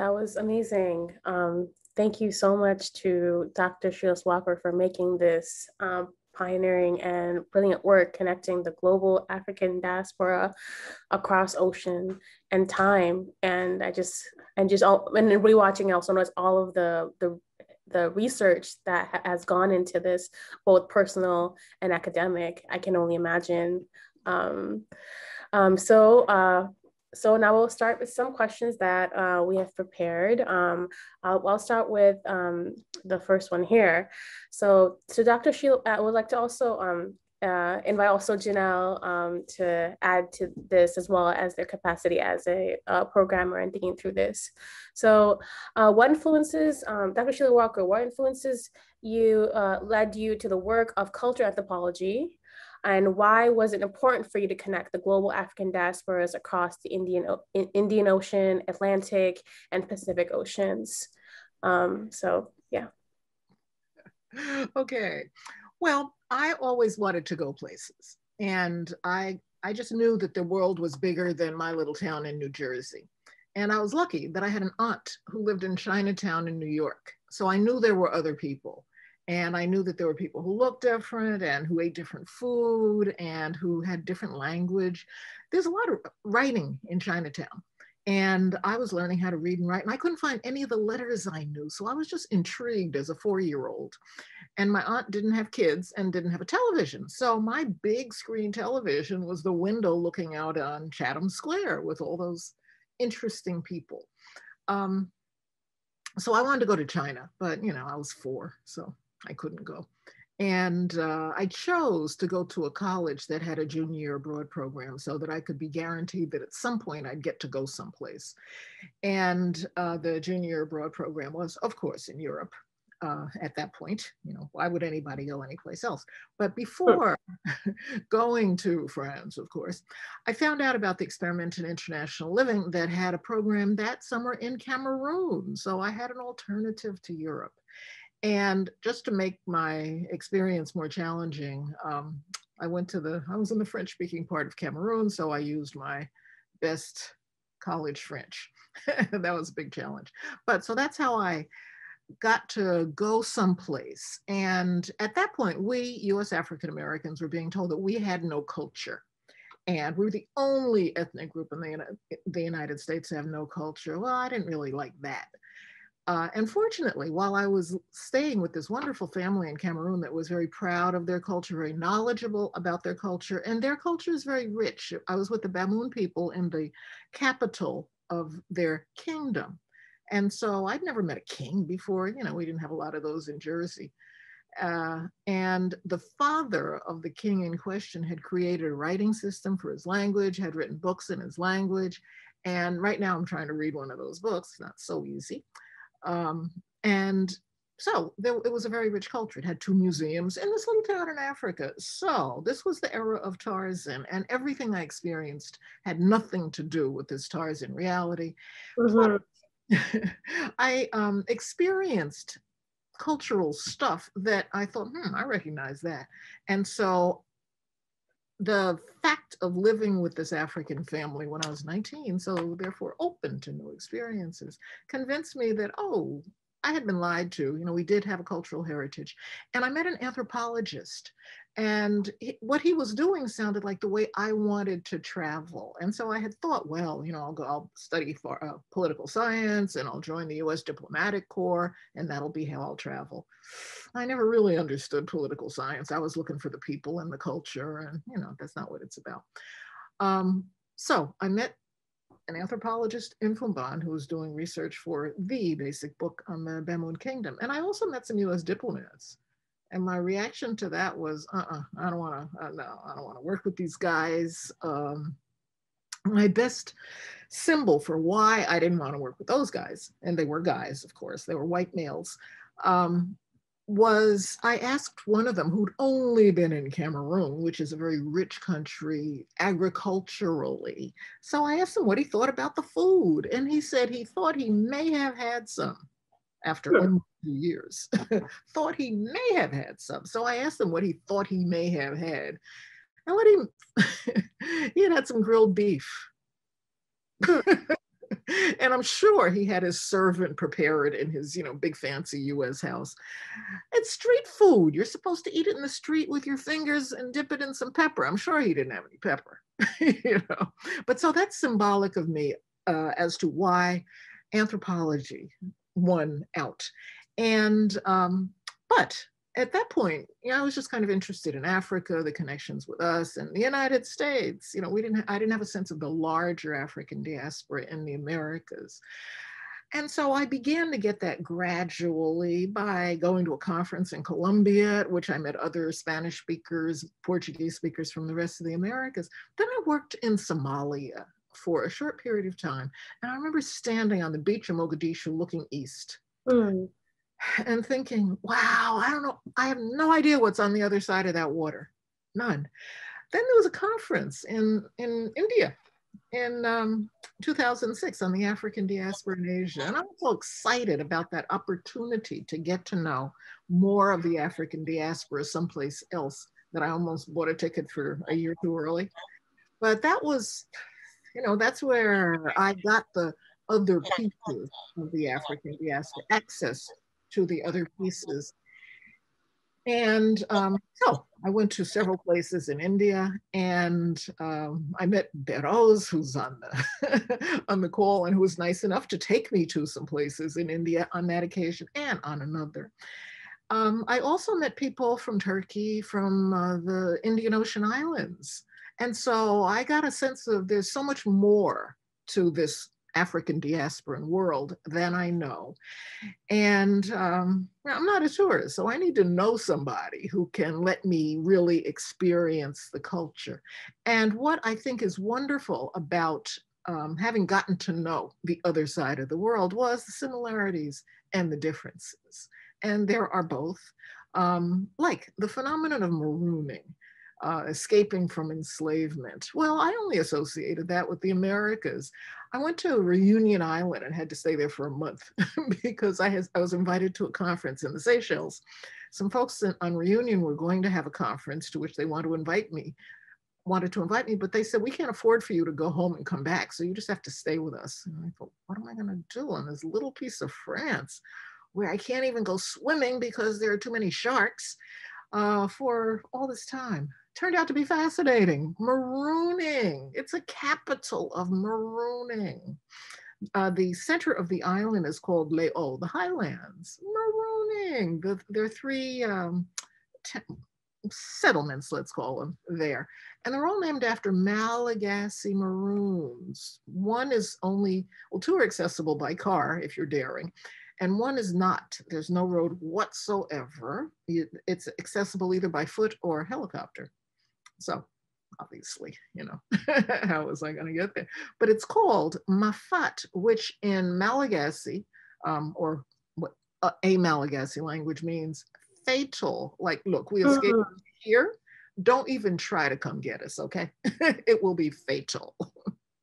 Speaker 3: That was amazing. Um, thank you so much to Dr. Sheila Walker for making this um, pioneering and brilliant work connecting the global African diaspora across ocean and time. And I just and just all and rewatching also notice all of the the the research that has gone into this, both personal and academic. I can only imagine. Um, um, so uh, so now we'll start with some questions that uh, we have prepared. Um, I'll, I'll, start with um, the first one here. So, so Dr. Sheila, I would like to also um, uh, invite also Janelle um, to add to this as well as their capacity as a programmer and thinking through this. So uh, what influences, um, Dr. Sheila Walker, what influences you uh, led you to the work of culture anthropology and why was it important for you to connect the global African diasporas across the Indian, Indian Ocean, Atlantic, and Pacific Oceans? Um, so, yeah.
Speaker 4: Okay. Well, I always wanted to go places. And I, I just knew that the world was bigger than my little town in New Jersey. And I was lucky that I had an aunt who lived in Chinatown in New York. So I knew there were other people. And I knew that there were people who looked different and who ate different food and who had different language. There's a lot of writing in Chinatown. And I was learning how to read and write, and I couldn't find any of the letters I knew. So I was just intrigued as a four year old. And my aunt didn't have kids and didn't have a television. So my big screen television was the window looking out on Chatham Square with all those interesting people. Um, so I wanted to go to China, but you know, I was four. So I couldn't go. And uh, I chose to go to a college that had a junior year abroad program so that I could be guaranteed that at some point I'd get to go someplace. And uh, the junior year abroad program was, of course, in Europe. Uh, at that point, you know, why would anybody go anyplace else? But before going to France, of course, I found out about the Experiment in International Living that had a program that summer in Cameroon. So I had an alternative to Europe. And just to make my experience more challenging, um, I went to the, I was in the French speaking part of Cameroon, so I used my best college French. that was a big challenge. But so that's how I got to go someplace. And at that point, we US African Americans were being told that we had no culture. And we were the only ethnic group in the, the United States to have no culture. Well, I didn't really like that. Uh, and fortunately, while I was staying with this wonderful family in Cameroon that was very proud of their culture, very knowledgeable about their culture, and their culture is very rich. I was with the Bamoun people in the capital of their kingdom. And so I'd never met a king before. You know, we didn't have a lot of those in Jersey. Uh, and the father of the king in question had created a writing system for his language, had written books in his language. And right now I'm trying to read one of those books, not so easy. Um, and so there, it was a very rich culture. It had two museums in this little town in Africa. So this was the era of Tarzan, and everything I experienced had nothing to do with this Tarzan reality. Mm-hmm. I um, experienced cultural stuff that I thought, hmm, I recognize that. And so the fact of living with this African family when I was 19, so therefore open to new experiences, convinced me that, oh, I had been lied to. You know, we did have a cultural heritage. And I met an anthropologist and he, what he was doing sounded like the way I wanted to travel. And so I had thought, well, you know, I'll go, I'll study for uh, political science and I'll join the US diplomatic corps and that'll be how I'll travel. I never really understood political science. I was looking for the people and the culture and, you know, that's not what it's about. Um, so I met an anthropologist in Foumban who was doing research for the basic book on the Bamoun Kingdom. And I also met some US diplomats and my reaction to that was, uh-uh, I don't want to, uh, no, I don't want to work with these guys. Um, my best symbol for why I didn't want to work with those guys, and they were guys, of course, they were white males, um, was I asked one of them who'd only been in Cameroon, which is a very rich country agriculturally. So I asked him what he thought about the food, and he said he thought he may have had some after sure. years, thought he may have had some. So I asked him what he thought he may have had. And what he he had had some grilled beef. and I'm sure he had his servant prepare it in his, you know, big fancy US house. It's street food. You're supposed to eat it in the street with your fingers and dip it in some pepper. I'm sure he didn't have any pepper, you know. But so that's symbolic of me uh, as to why anthropology won out. And, um, but at that point, you know, I was just kind of interested in Africa, the connections with us and the United States. You know, we didn't, I didn't have a sense of the larger African diaspora in the Americas. And so I began to get that gradually by going to a conference in Colombia, at which I met other Spanish speakers, Portuguese speakers from the rest of the Americas. Then I worked in Somalia for a short period of time. And I remember standing on the beach of Mogadishu looking east. Mm and thinking, wow, I don't know, I have no idea what's on the other side of that water. None. Then there was a conference in, in India in um, 2006 on the African diaspora in Asia. And I'm so excited about that opportunity to get to know more of the African diaspora someplace else that I almost bought a ticket for a year too early. But that was, you know, that's where I got the other pieces of the African diaspora, access to the other pieces. And um, so I went to several places in India and um, I met Beheroze, who's on the, on the call and who was nice enough to take me to some places in India on that occasion and on another. Um, I also met people from Turkey, from uh, the Indian Ocean Islands. And so I got a sense of there's so much more to this African diasporan world than I know. And um, I'm not a tourist, so I need to know somebody who can let me really experience the culture. And what I think is wonderful about um, having gotten to know the other side of the world was the similarities and the differences. And there are both, um, like the phenomenon of marooning uh, escaping from enslavement. Well, I only associated that with the Americas. I went to Reunion Island and had to stay there for a month because I, has, I was invited to a conference in the Seychelles. Some folks in, on Reunion were going to have a conference to which they wanted to invite me, wanted to invite me, but they said, we can't afford for you to go home and come back. So you just have to stay with us. And I thought, what am I gonna do on this little piece of France where I can't even go swimming because there are too many sharks uh, for all this time? Turned out to be fascinating. Marooning, it's a capital of marooning. Uh, the center of the island is called Les Hauts, the highlands. Marooning, the, there are three um, settlements, let's call them, there. And they're all named after Malagasy maroons. One is only, well, two are accessible by car if you're daring and one is not. There's no road whatsoever. It's accessible either by foot or helicopter. So obviously, you know, how was I going to get there? But it's called Mafate, which in Malagasy, um, or what uh, a Malagasy language means fatal. Like, look, we escaped uh-huh. here. Don't even try to come get us, okay? it will be fatal.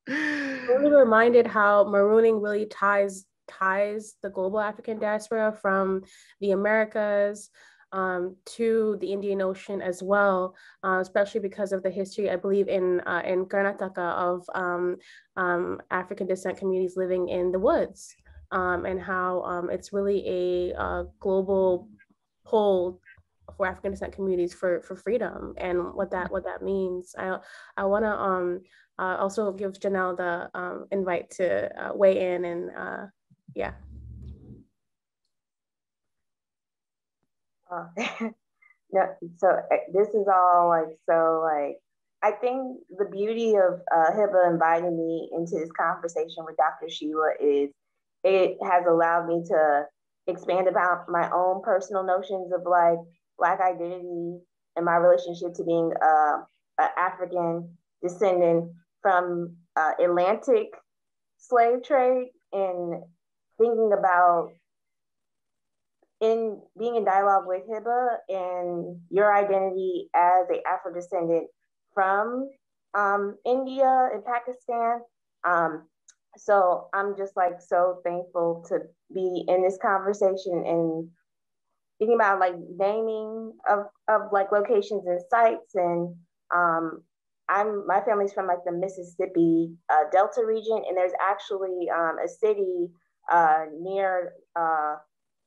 Speaker 3: really reminded how marooning really ties ties the global African diaspora from the Americas um, to the Indian Ocean as well, uh, especially because of the history, I believe, in, uh, in Karnataka of um, um, African descent communities living in the woods um, and how um, it's really a, a global pull for African descent communities for, for freedom and what that what that means. I, I want to um, uh, also give Janelle the invite to uh, weigh in and uh, yeah.
Speaker 33: No, so eh, this is all like so like I think the beauty of uh, Hiba inviting me into this conversation with Dr. Sheila is it has allowed me to expand about my own personal notions of like Black identity and my relationship to being uh, an African descendant from uh, Atlantic slave trade and thinking about in being in dialogue with Hiba and your identity as a Afro descendant from um, India and Pakistan. Um, so I'm just like so thankful to be in this conversation and thinking about like naming of, of like locations and sites. And um, I'm my family's from like the Mississippi uh, Delta region, and there's actually um, a city uh, near uh,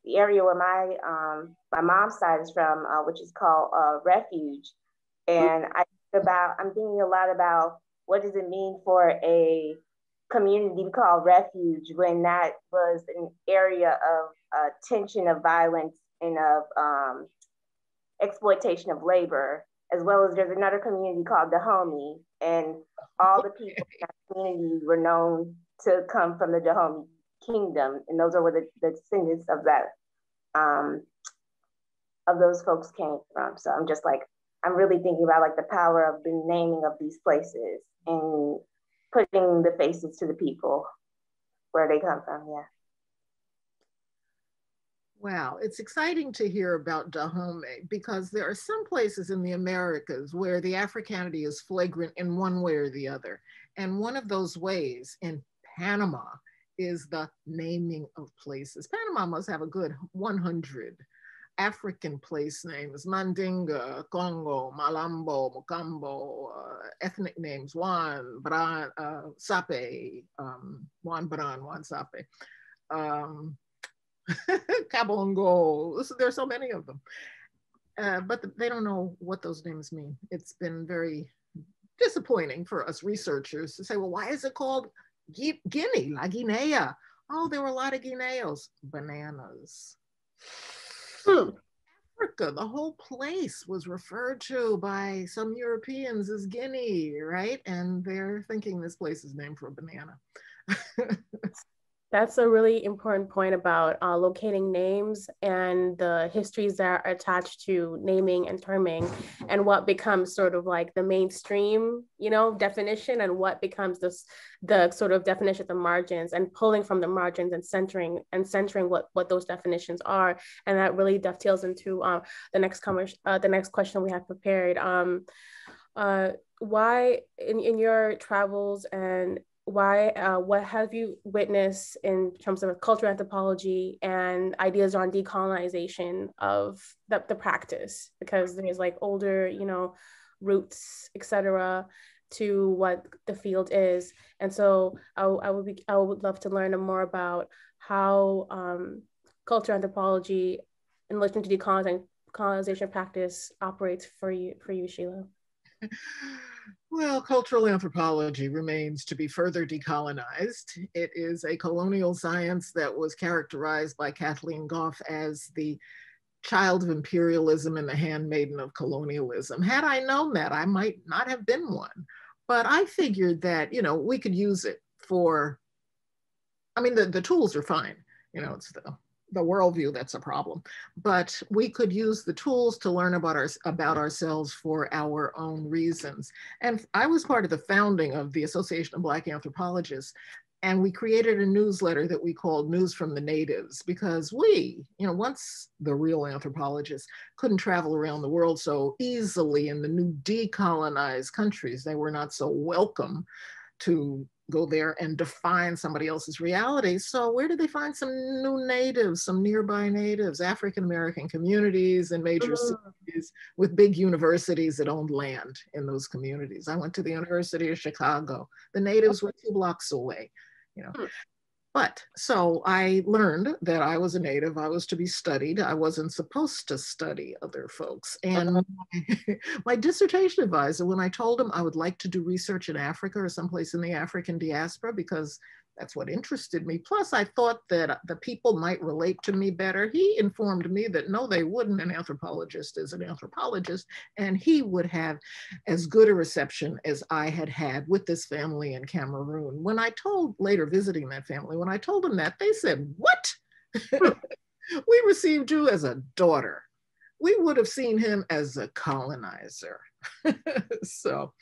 Speaker 33: the area where my um, my mom's side is from, uh, which is called uh, Refuge. And I think about I'm thinking a lot about what does it mean for a community called Refuge when that was an area of uh, tension of violence and of um, exploitation of labor, as well as there's another community called Dahomey, and all the people in that community were known to come from the Dahomey kingdom, and those are where the, the descendants of that um, of those folks came from. So I'm just like I'm really thinking about like the power of the naming of these places and putting the faces to the people where they come from. Yeah.
Speaker 4: Wow, it's exciting to hear about Dahomey because there are some places in the Americas where the Africanity is flagrant in one way or the other. And one of those ways in Panama is the naming of places. Panama must have a good 100 African place names, Mandinga, Congo, Malambo, Mocambo, uh, ethnic names, Juan, Bran, uh, Sape, um, Juan Bran, Juan Sape, um, Kabongo, there's so many of them. Uh, but they don't know what those names mean. It's been very disappointing for us researchers to say, well, why is it called Guinea, La Guinea. Oh, there were a lot of Guineos. Bananas. Hmm. Africa, the whole place was referred to by some Europeans as Guinea, right? And they're thinking this place is named for a banana.
Speaker 3: That's a really important point about uh, locating names and the histories that are attached to naming and terming, and what becomes sort of like the mainstream, you know, definition, and what becomes this the sort of definition at the margins, and pulling from the margins and centering and centering what what those definitions are, and that really dovetails into uh, the next com- uh, the next question we have prepared. Um, uh, why in, in your travels and why uh, what have you witnessed in terms of cultural anthropology and ideas on decolonization of the, the practice? Because there's like older you know roots etc to what the field is. And so I, I would be i would love to learn more about how um, cultural anthropology in relation to decolonization practice operates for you for you sheila
Speaker 4: Well, cultural anthropology remains to be further decolonized. It is a colonial science that was characterized by Kathleen Gough as the child of imperialism and the handmaiden of colonialism. Had I known that, I might not have been one. But I figured that, you know, we could use it for, I mean, the, the tools are fine. You know, it's the the worldview that's a problem. But we could use the tools to learn about our about ourselves for our own reasons. And I was part of the founding of the Association of Black Anthropologists. And we created a newsletter that we called News from the Natives because we, you know, once the real anthropologists couldn't travel around the world so easily in the new decolonized countries, they were not so welcome to go there and define somebody else's reality. So where did they find some new natives, some nearby natives, African American communities and major mm. cities with big universities that owned land in those communities? I went to the University of Chicago. The natives were two blocks away. You know, mm. But so I learned that I was a native. I was to be studied. I wasn't supposed to study other folks. And uh-huh. my dissertation advisor, when I told him I would like to do research in Africa or someplace in the African diaspora, because that's what interested me. Plus, I thought that uh, the people might relate to me better. He informed me that no, they wouldn't. An anthropologist is an anthropologist, and he would have as good a reception as I had had with this family in Cameroon. When I told later visiting that family, when I told them that, they said, What? we received you as a daughter. We would have seen him as a colonizer. so,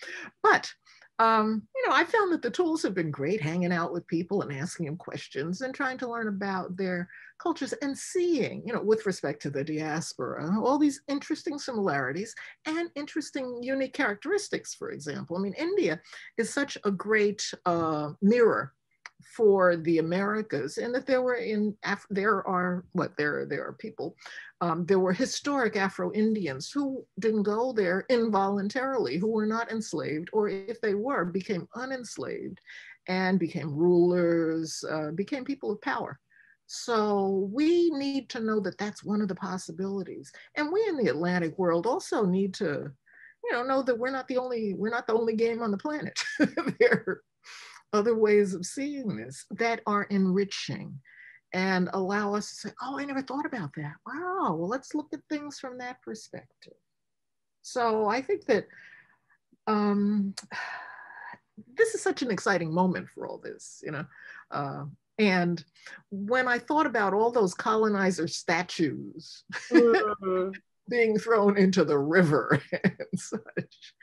Speaker 4: but um, you know, I found that the tools have been great hanging out with people and asking them questions and trying to learn about their cultures and seeing, you know, with respect to the diaspora, all these interesting similarities and interesting unique characteristics, for example. I mean, India is such a great uh, mirror for the Americas, and that there were in Af- there are what there there are people, um, there were historic Afro Indians who didn't go there involuntarily, who were not enslaved, or if they were, became unenslaved, and became rulers, uh, became people of power. So we need to know that that's one of the possibilities, and we in the Atlantic world also need to, you know, know that we're not the only we're not the only game on the planet. there other ways of seeing this that are enriching and allow us to say, oh, I never thought about that. Wow, well, let's look at things from that perspective. So I think that um, this is such an exciting moment for all this, you know. Uh, and when I thought about all those colonizer statues mm-hmm. being thrown into the river and such,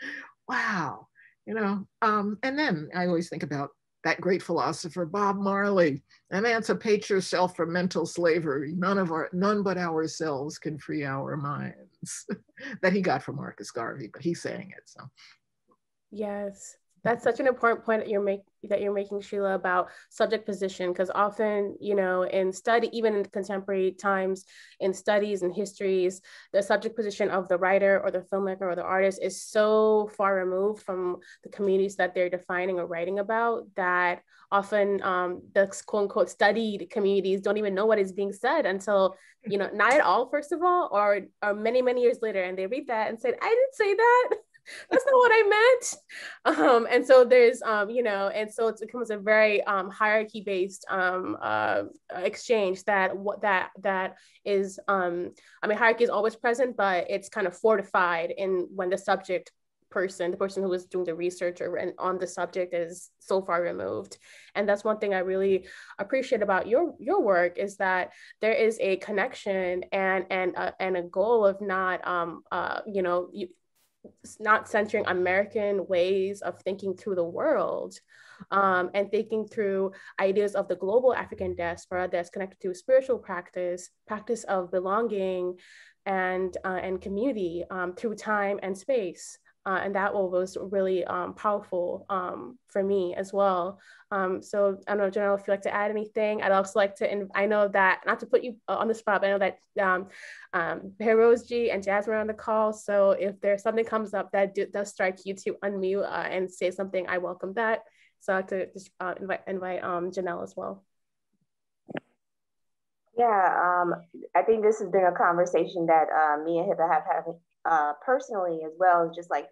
Speaker 4: wow, you know. Um, and then I always think about that great philosopher Bob Marley, emancipate yourself from mental slavery. None of our, none but ourselves can free our minds. that he got from Marcus Garvey, but he's saying it. So,
Speaker 3: yes, that's such an important point that you're making that you're making sheila about subject position because often you know in study even in contemporary times in studies and histories the subject position of the writer or the filmmaker or the artist is so far removed from the communities that they're defining or writing about that often um, the quote unquote studied communities don't even know what is being said until you know not at all first of all or or many many years later and they read that and said i didn't say that that's not what I meant. Um, and so there's, um, you know, and so it becomes a very um, hierarchy based um, uh, exchange that what that that is. Um, I mean, hierarchy is always present, but it's kind of fortified in when the subject person, the person who was doing the research or on the subject is so far removed. And that's one thing I really appreciate about your your work is that there is a connection and and uh, and a goal of not um uh you know you, not centering American ways of thinking through the world um, and thinking through ideas of the global African diaspora that's connected to spiritual practice, practice of belonging and, uh, and community um, through time and space. Uh, and that was really um, powerful um, for me as well. Um, so I don't know, Janelle, if you'd like to add anything, I'd also like to, and I know that, not to put you uh, on the spot, but I know that um, um, G and Jasmine are on the call. So if there's something comes up that do, does strike you to unmute uh, and say something, I welcome that. So I'd like to just uh, invite, invite um, Janelle as well.
Speaker 33: Yeah, um, I think this has been a conversation that uh, me and Hiba have had uh, personally as well. Just like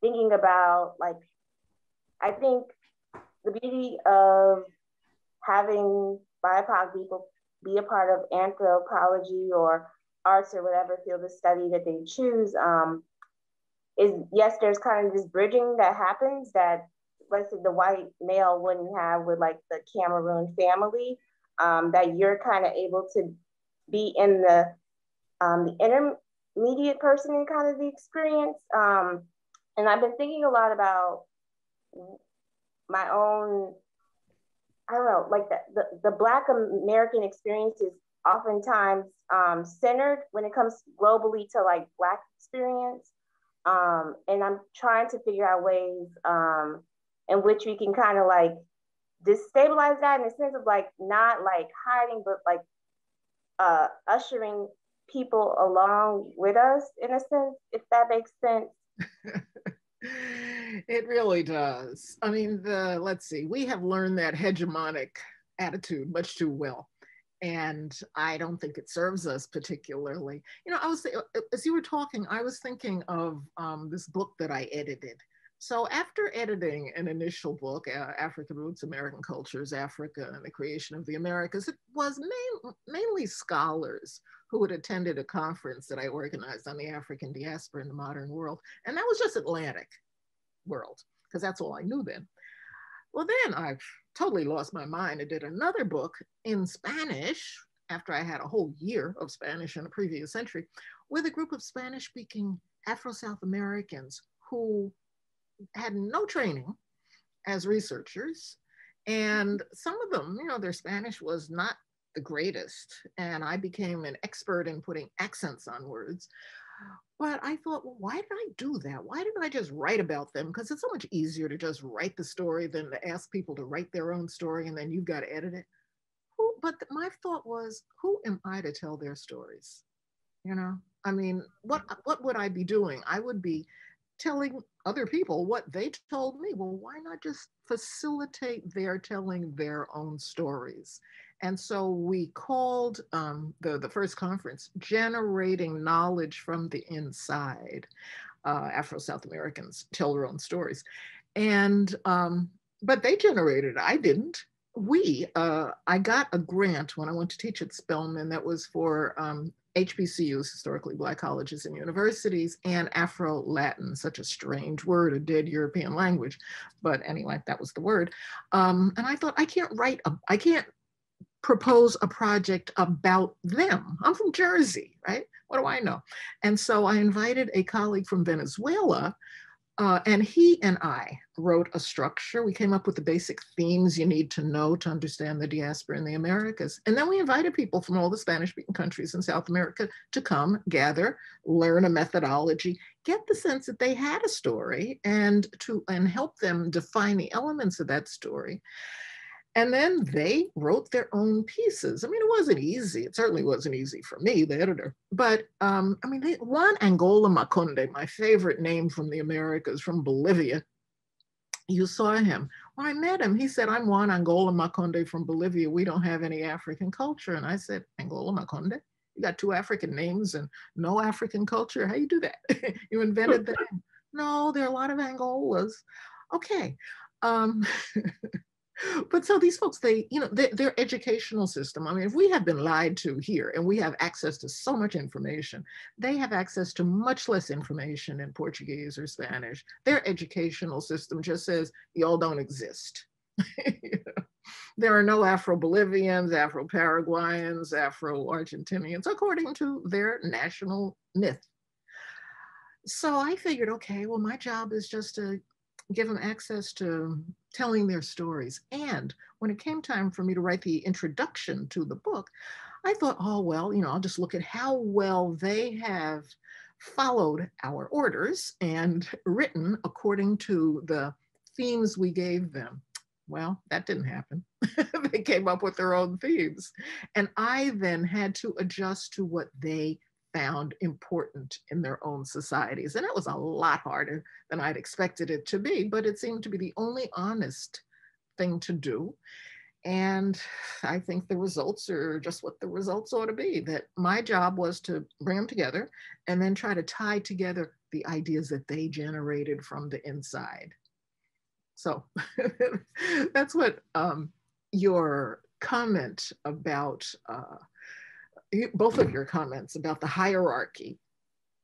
Speaker 33: thinking about like, I think the beauty of having BIPOC people be a part of anthropology or arts or whatever field of study that they choose um, is yes, there's kind of this bridging that happens that let's say the white male wouldn't have with like the Cameroon family, um, that you're kind of able to be in the um, the intermediate person in kind of the experience. Um, and I've been thinking a lot about my own I don't know, like the, the, the Black American experience is oftentimes um, centered when it comes globally to like Black experience. Um, and I'm trying to figure out ways um, in which we can kind of like destabilize that in the sense of like not like hiding, but like uh, ushering people along with us in a sense, if that makes sense.
Speaker 4: it really does. I mean, the let's see, we have learned that hegemonic attitude much too well. And I don't think it serves us particularly. You know, I was as you were talking, I was thinking of um, this book that I edited. So after editing an initial book, uh, African Roots, American Cultures, Africa and the Creation of the Americas, it was main, mainly scholars who had attended a conference that I organized on the African diaspora in the modern world. And that was just Atlantic world, because that's all I knew then. Well, then I totally lost my mind and did another book in Spanish after I had a whole year of Spanish in a previous century with a group of Spanish speaking Afro South Americans who had no training as researchers. And some of them, you know, their Spanish was not the greatest. And I became an expert in putting accents on words. But I thought, well, why did I do that? Why didn't I just write about them? Because it's so much easier to just write the story than to ask people to write their own story and then you've got to edit it. Who, but my thought was, who am I to tell their stories? You know, I mean, what what would I be doing? I would be telling other people what they told me. Well, why not just facilitate their telling their own stories? And so we called um, the, the first conference Generating Knowledge from the Inside. Uh, Afro South Americans tell their own stories. And, um, but they generated, I didn't. We, uh, I got a grant when I went to teach at Spelman that was for um, HBCUs, historically Black colleges and universities, and Afro Latin, such a strange word, a dead European language. But anyway, that was the word. Um, and I thought, I can't write, a, I can't propose a project about them. I'm from Jersey, right? What do I know? And so I invited a colleague from Venezuela uh, and he and I wrote a structure. We came up with the basic themes you need to know to understand the diaspora in the Americas. And then we invited people from all the Spanish speaking countries in South America to come, gather, learn a methodology, get the sense that they had a story and to and help them define the elements of that story. And then they wrote their own pieces. I mean, it wasn't easy. It certainly wasn't easy for me, the editor. But um, I mean, they, Juan Angola Maconde, my favorite name from the Americas, from Bolivia, you saw him. When I met him, he said, I'm Juan Angola Maconde from Bolivia. We don't have any African culture. And I said, Angola Maconde? You got two African names and no African culture. How you do that? you invented that? no, there are a lot of Angolas. Okay. Um, but so these folks they you know they, their educational system i mean if we have been lied to here and we have access to so much information they have access to much less information in portuguese or spanish. Their educational system just says y'all don't exist. There are no afro-bolivians afro-paraguayans afro-argentinians according to their national myth. So i figured okay well my job is just to give them access to telling their stories. And when it came time for me to write the introduction to the book, I thought, oh, well, you know, I'll just look at how well they have followed our orders and written according to the themes we gave them. Well, that didn't happen. they came up with their own themes. And I then had to adjust to what they found important in their own societies. And it was a lot harder than I'd expected it to be, but it seemed to be the only honest thing to do. And I think the results are just what the results ought to be that my job was to bring them together and then try to tie together the ideas that they generated from the inside. So that's what um, your comment about uh, both of your comments about the hierarchy.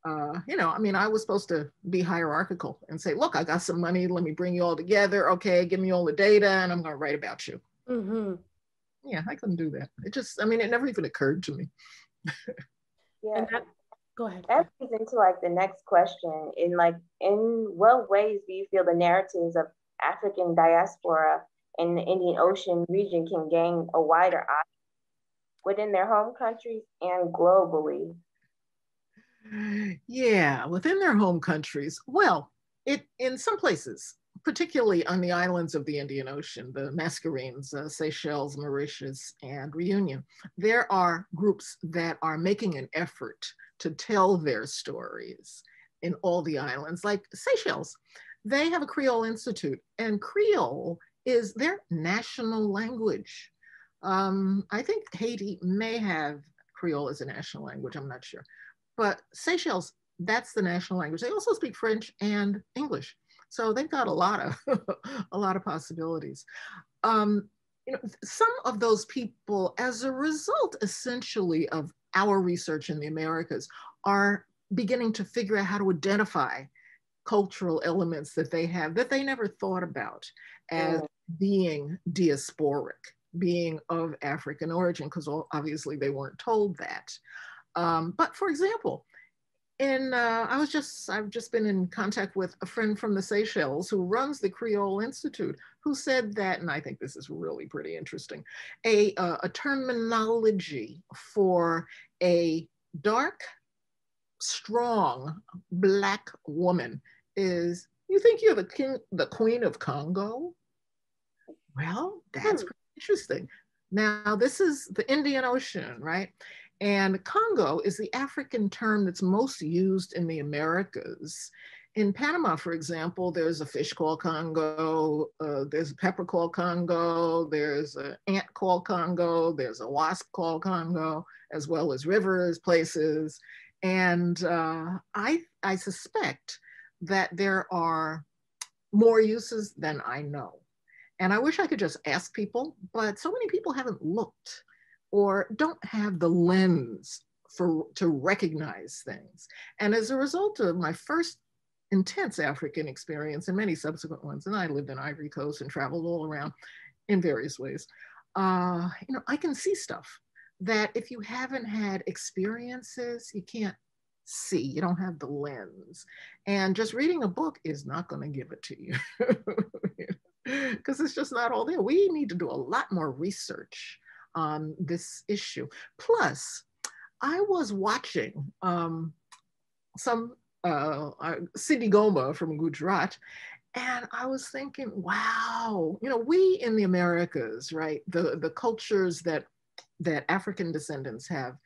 Speaker 4: Uh, you know, I mean, I was supposed to be hierarchical and say, look, I got some money. Let me bring you all together. Okay, give me all the data and I'm going to write about you. Mm-hmm. Yeah, I couldn't do that. It just, I mean, it never even occurred to me.
Speaker 33: yeah. That, go ahead. That leads into like the next question. In like, in what ways do you feel the narratives of African diaspora in the Indian Ocean region can gain a wider audience within their home countries and globally?
Speaker 4: Yeah, within their home countries. Well, it in some places, particularly on the islands of the Indian Ocean, the Mascarenes, uh, Seychelles, Mauritius, and Reunion, there are groups that are making an effort to tell their stories in all the islands, like Seychelles. They have a Creole Institute, and Creole is their national language. Um, I think Haiti may have Creole as a national language, I'm not sure. But Seychelles, that's the national language. They also speak French and English. So they've got a lot of a lot of possibilities. Um, you know, some of those people, as a result essentially of our research in the Americas, are beginning to figure out how to identify cultural elements that they have that they never thought about as being diasporic being of African origin, because obviously they weren't told that. Um, but for example, in uh, I was just I've just been in contact with a friend from the Seychelles who runs the Creole Institute, who said that, and I think this is really pretty interesting, a uh, a terminology for a dark strong black woman is you think you're the king, the queen of Congo? Well, that's hmm. Interesting. Now, this is the Indian Ocean, right? And Congo is the African term that's most used in the Americas. In Panama, for example, there's a fish called Congo, uh, there's a pepper called Congo, there's an ant called Congo, there's a wasp called Congo, as well as rivers, places. And uh, I, I suspect that there are more uses than I know. And I wish I could just ask people, but so many people haven't looked or don't have the lens for to recognize things. And as a result of my first intense African experience and many subsequent ones, and I lived in Ivory Coast and traveled all around in various ways, uh, you know, I can see stuff that if you haven't had experiences, you can't see. You don't have the lens. And just reading a book is not going to give it to you because it's just not all there. We need to do a lot more research on this issue. Plus, I was watching um, some uh, uh, Sidi Goma from Gujarat, and I was thinking, wow, you know, we in the Americas, right, the, the cultures that that African descendants have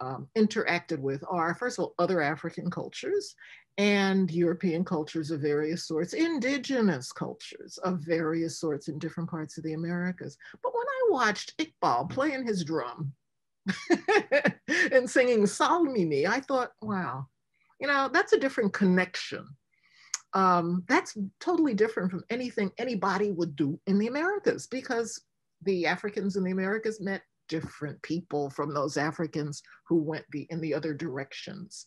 Speaker 4: um, interacted with are, first of all, other African cultures and European cultures of various sorts, indigenous cultures of various sorts in different parts of the Americas. But when I watched Iqbal playing his drum and singing Salmini, I thought, wow, you know, that's a different connection. Um, that's totally different from anything anybody would do in the Americas because the Africans in the Americas met different people from those Africans who went the, in the other directions.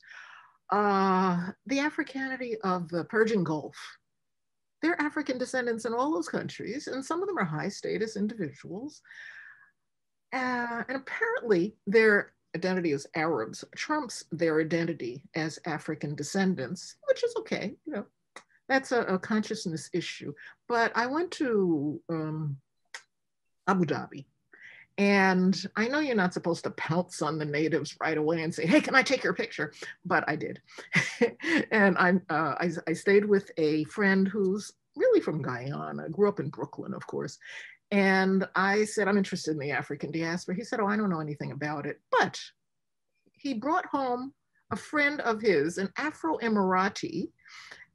Speaker 4: Uh, the Africanity of the Persian Gulf, they're African descendants in all those countries, and some of them are high status individuals. Uh, and apparently their identity as Arabs trumps their identity as African descendants, which is okay, you know, that's a, a consciousness issue. But I went to um, Abu Dhabi and I know you're not supposed to pounce on the natives right away and say, hey, can I take your picture? But I did. and I, uh, I, I stayed with a friend who's really from Guyana, grew up in Brooklyn, of course. And I said, I'm interested in the African diaspora. He said, Oh, I don't know anything about it. But he brought home a friend of his, an Afro Emirati.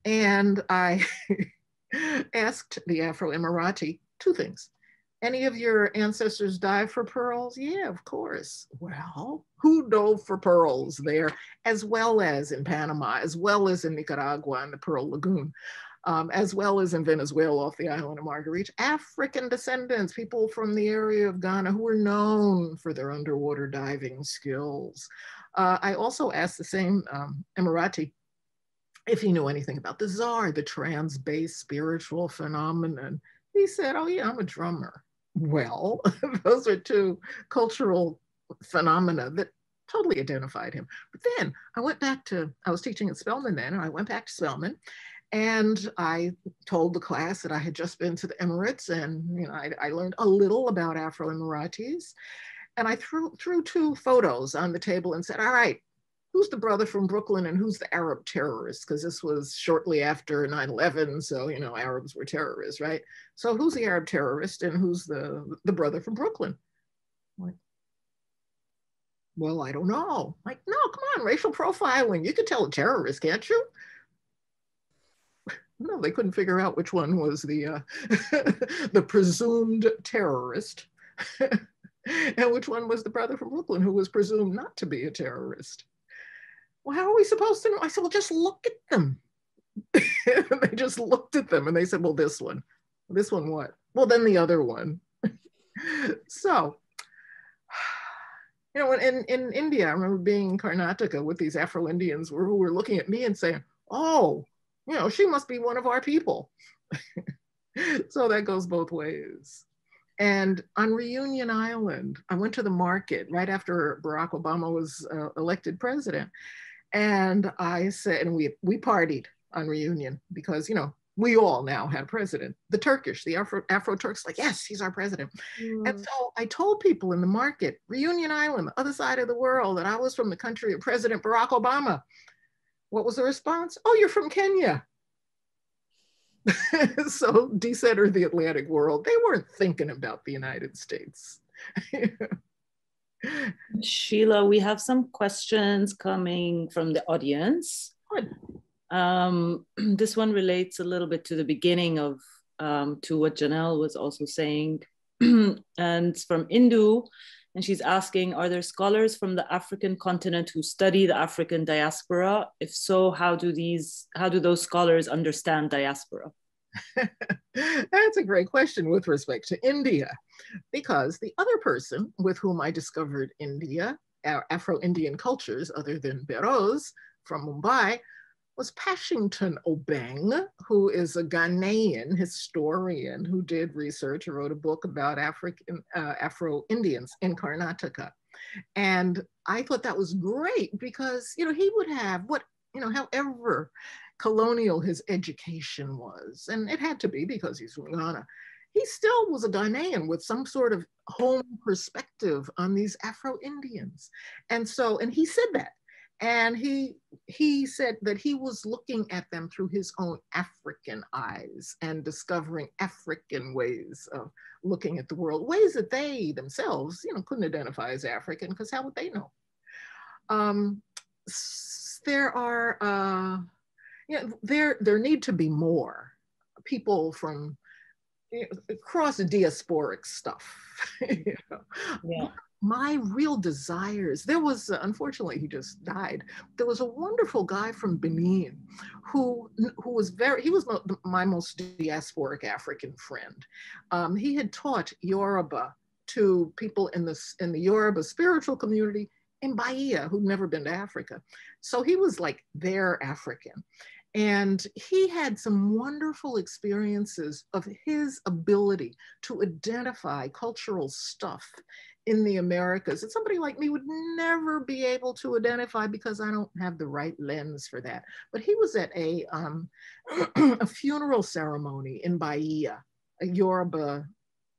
Speaker 4: And I asked the Afro Emirati two things any of your ancestors die for pearls? Yeah, of course. Well, who dove for pearls there, as well as in Panama, as well as in Nicaragua and the Pearl Lagoon, um, as well as in Venezuela off the island of Margarita? African descendants, people from the area of Ghana who were known for their underwater diving skills. Uh, I also asked the same um, Emirati if he knew anything about the Zar, the trance-based spiritual phenomenon. He said, oh yeah, I'm a drummer well. Those are two cultural phenomena that totally identified him. But then I went back to, I was teaching at Spelman then, and I went back to Spelman and I told the class that I had just been to the Emirates and you know I, I learned a little about Afro-Emiratis. And I threw, threw two photos on the table and said, all right, who's the brother from Brooklyn and who's the Arab terrorist? Because this was shortly after 9 11. So, you know, Arabs were terrorists, right? So, who's the Arab terrorist and who's the, the brother from Brooklyn? Like, well, I don't know. Like, no, come on, racial profiling. You could tell a terrorist, can't you? No, they couldn't figure out which one was the uh, the presumed terrorist, and which one was the brother from Brooklyn who was presumed not to be a terrorist well, how are we supposed to know? I said, well, just look at them. they just looked at them and they said, well, this one. This one what? Well, then the other one. so, you know, in, in India, I remember being in Karnataka with these Afro-Indians who were looking at me and saying, oh, you know, she must be one of our people. so that goes both ways. And on Reunion Island, I went to the market right after Barack Obama was uh, elected president. And I said, and we we partied on reunion because you know we all now had a president. The Turkish, the Afro, Afro Turks, like, yes, he's our president. Mm. And so I told people in the market, Reunion Island, the other side of the world, that I was from the country of President Barack Obama. What was the response? Oh, you're from Kenya. so decenter the Atlantic world. They weren't thinking about the United States.
Speaker 1: Sheila, we have some questions coming from the audience. Um, this one relates a little bit to the beginning of um, to what Janelle was also saying, and it's from Indu, and she's asking, are there scholars from the African continent who study the African diaspora? If so, how do these how do those scholars understand diaspora?
Speaker 4: That's a great question with respect to India, because the other person with whom I discovered India, our Afro-Indian cultures, other than Beheroze from Mumbai, was Pashington Obeng, who is a Ghanaian historian who did research and wrote a book about African uh, Afro-Indians in Karnataka. And I thought that was great because, you know, he would have what, you know, however colonial his education was, and it had to be because he's from Ghana, he still was a Ghanaian with some sort of home perspective on these Afro-Indians. And so, and he said that. And he he said that he was looking at them through his own African eyes and discovering African ways of looking at the world, ways that they themselves, you know, couldn't identify as African because how would they know? Um, there are uh, you know, there, there need to be more people from you know, across diasporic stuff. you know? yeah. My real desires, there was, uh, unfortunately, he just died. There was a wonderful guy from Benin who, who was very, he was my most diasporic African friend. Um, he had taught Yoruba to people in, this, in the Yoruba spiritual community in Bahia who'd never been to Africa. So he was like their African. And he had some wonderful experiences of his ability to identify cultural stuff in the Americas that somebody like me would never be able to identify because I don't have the right lens for that. But he was at a, um, a funeral ceremony in Bahia, a Yoruba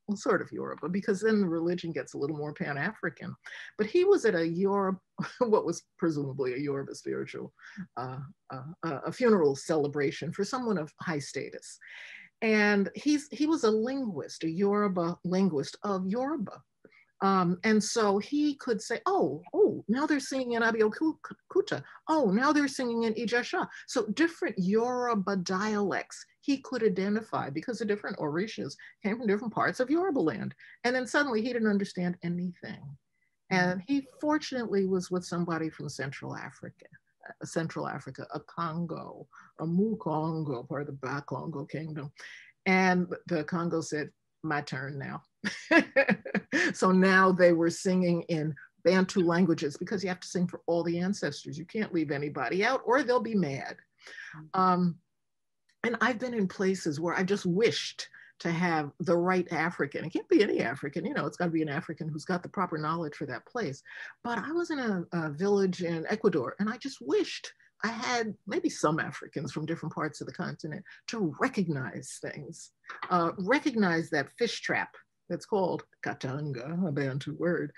Speaker 4: well, sort of Yoruba, because then the religion gets a little more Pan-African. But he was at a Yoruba, what was presumably a Yoruba spiritual, uh, uh, uh, a funeral celebration for someone of high status. And he's, he was a linguist, a Yoruba linguist of Yoruba. Um, and so he could say, oh, oh, now they're singing in Abeokuta. Oh, now they're singing in Ijesha. So different Yoruba dialects he could identify because the different Orishas came from different parts of Yoruba land. And then suddenly he didn't understand anything. And he fortunately was with somebody from Central Africa, uh, Central Africa, a Congo, a Mukongo, part of the Bakongo kingdom. And the Congo said, my turn now. so now they were singing in Bantu languages because you have to sing for all the ancestors. You can't leave anybody out or they'll be mad. Mm-hmm. Um, and I've been in places where I just wished to have the right African. It can't be any African, you know, it's got to be an African who's got the proper knowledge for that place. But I was in a, a village in Ecuador and I just wished I had maybe some Africans from different parts of the continent to recognize things, uh, recognize that fish trap that's called katanga, a Bantu word,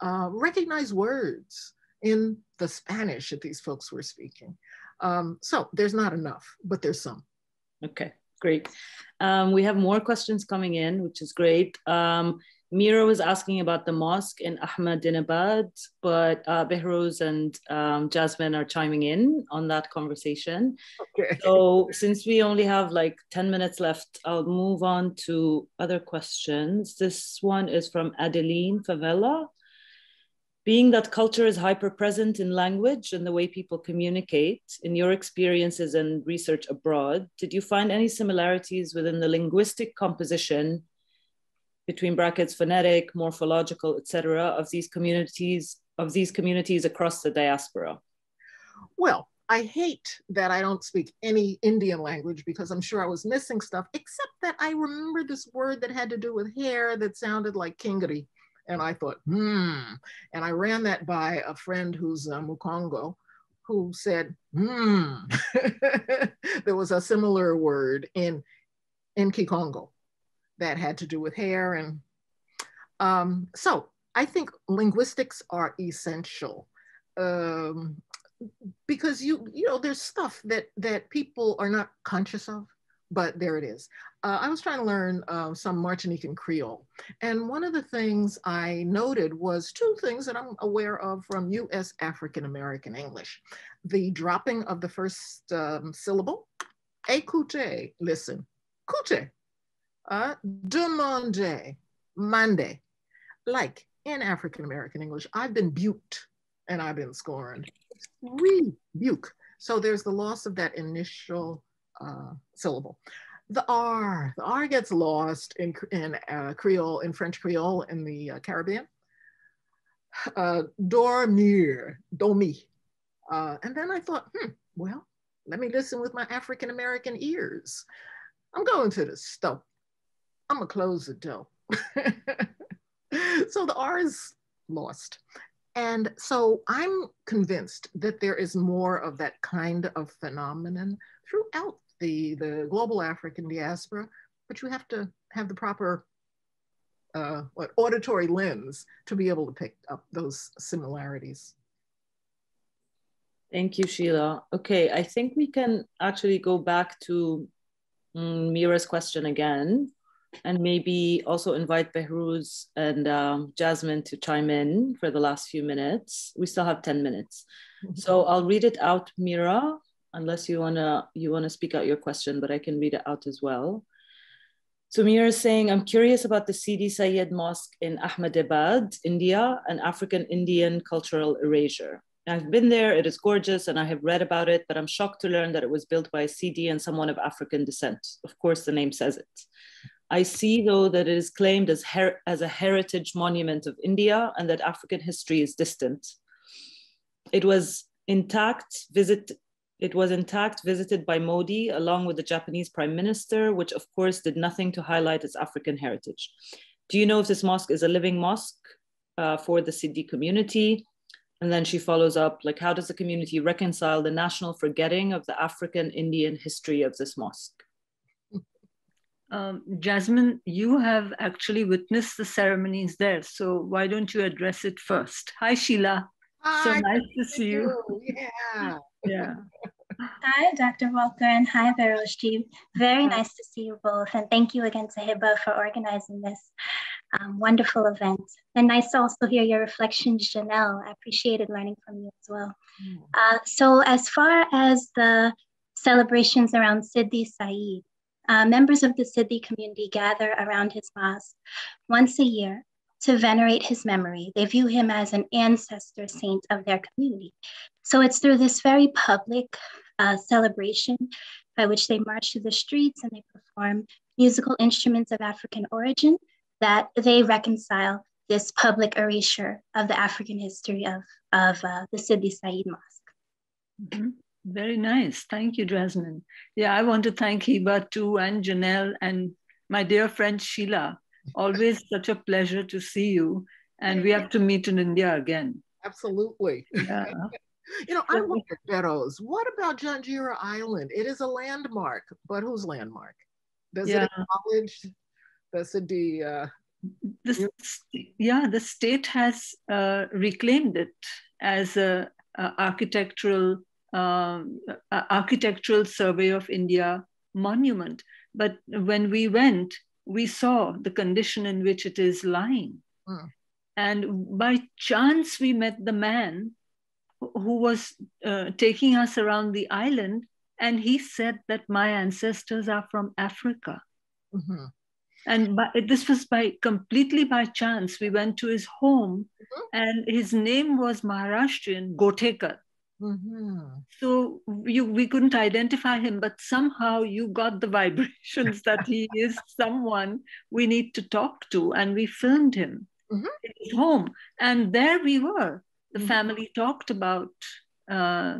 Speaker 4: uh, recognize words in the Spanish that these folks were speaking. Um, so there's not enough, but there's some.
Speaker 1: Okay, great. Um, we have more questions coming in, which is great. Um, Mira was asking about the mosque in Ahmedabad, but uh, Beheroze and um, Jasmine are chiming in on that conversation. Okay. So since we only have like 10 minutes left, I'll move on to other questions. This one is from Adeline Favela. Being that culture is hyper present in language and the way people communicate, in your experiences and research abroad, did you find any similarities within the linguistic composition between brackets phonetic, morphological, etc., of these communities of these communities across the diaspora?
Speaker 4: Well, I hate that I don't speak any Indian language because I'm sure I was missing stuff, except that I remember this word that had to do with hair that sounded like kingari. And I thought, hmm. And I ran that by a friend who's a Mukongo, who said, hmm. there was a similar word in, in Kikongo that had to do with hair. And um, so I think linguistics are essential. Um, because you you know there's stuff that that people are not conscious of but there it is. Uh, i was trying to learn uh, some martinican creole and one of the things i noted was two things that i'm aware of from us african american english. The dropping of the first um, syllable écoutez listen coute uh, demande mande like in african american english i've been buked and i've been scorned. Rebuke. So there's the loss of that initial uh, syllable. The R, the R gets lost in, in uh, Creole, in French Creole in the uh, Caribbean. Uh, dormir, domi. Uh, and then I thought, hmm, well, let me listen with my African American ears. I'm going to the stove. I'm gonna close the door. so the R is lost. And so I'm convinced that there is more of that kind of phenomenon throughout the, the global African diaspora, but you have to have the proper uh, what, auditory lens to be able to pick up those similarities.
Speaker 1: Thank you, Sheila. Okay, I think we can actually go back to um, Mira's question again and maybe also invite Beheroze and um, Jasmine to chime in for the last few minutes. We still have 10 minutes. So I'll read it out, Mira, unless you wanna, you wanna speak out your question, but I can read it out as well. So Mira is saying, I'm curious about the Sidi Saiyyed Mosque in Ahmedabad, India, an African Indian cultural erasure. I've been there, it is gorgeous, and I have read about it, but I'm shocked to learn that it was built by a Sidi and someone of African descent. Of course, the name says it. I see, though, that it is claimed as, as a heritage monument of India and that African history is distant. It was intact, visit, it was intact, visited by Modi along with the Japanese prime minister, which of course did nothing to highlight its African heritage. Do you know if this mosque is a living mosque uh, for the Sidi community? And then she follows up, like, how does the community reconcile the national forgetting of the African Indian history of this mosque?
Speaker 34: Um, Jasmine, you have actually witnessed the ceremonies there, so why don't you address it first? Hi, Sheila. Hi, so nice to see you.
Speaker 4: you. Yeah.
Speaker 34: Yeah.
Speaker 35: Hi, Dr. Walker, and hi, Veroshti. Very hi. nice to see you both, and thank you again to Hiba for organizing this um, wonderful event. And nice to also hear your reflections, Janelle. I appreciated learning from you as well. Mm. Uh, so as far as the celebrations around Sidi Saiyyed, uh, members of the Sidi community gather around his mosque once a year to venerate his memory. They view him as an ancestor saint of their community. So it's through this very public uh, celebration by which they march through the streets and they perform musical instruments of African origin that they reconcile this public erasure of the African history of, of uh, the Sidi Saiyyed Mosque.
Speaker 34: Mm-hmm. Very nice. Thank you, Jasmine. Yeah, I want to thank Hiba too and Janelle and my dear friend Sheila. Always such a pleasure to see you. And we have to meet in India again.
Speaker 4: Absolutely. Yeah. you know, I wonder, Beheroze, what about Janjira Island? It is a landmark, but whose landmark? Does yeah. it acknowledge the city? Uh,
Speaker 34: the, yeah, the state has uh, reclaimed it as a, a architectural um, architectural survey of India monument. But when we went, we saw the condition in which it is lying. Mm. And by chance, we met the man who was uh, taking us around the island, and he said that my ancestors are from Africa. Mm-hmm. And by, this was by completely by chance. We went to his home, mm-hmm. and his name was Maharashtrian Gotekar. Mm-hmm. So you, we couldn't identify him, but somehow you got the vibrations that he is someone we need to talk to, and we filmed him mm-hmm. in his home, and there we were. The mm-hmm. family talked about uh,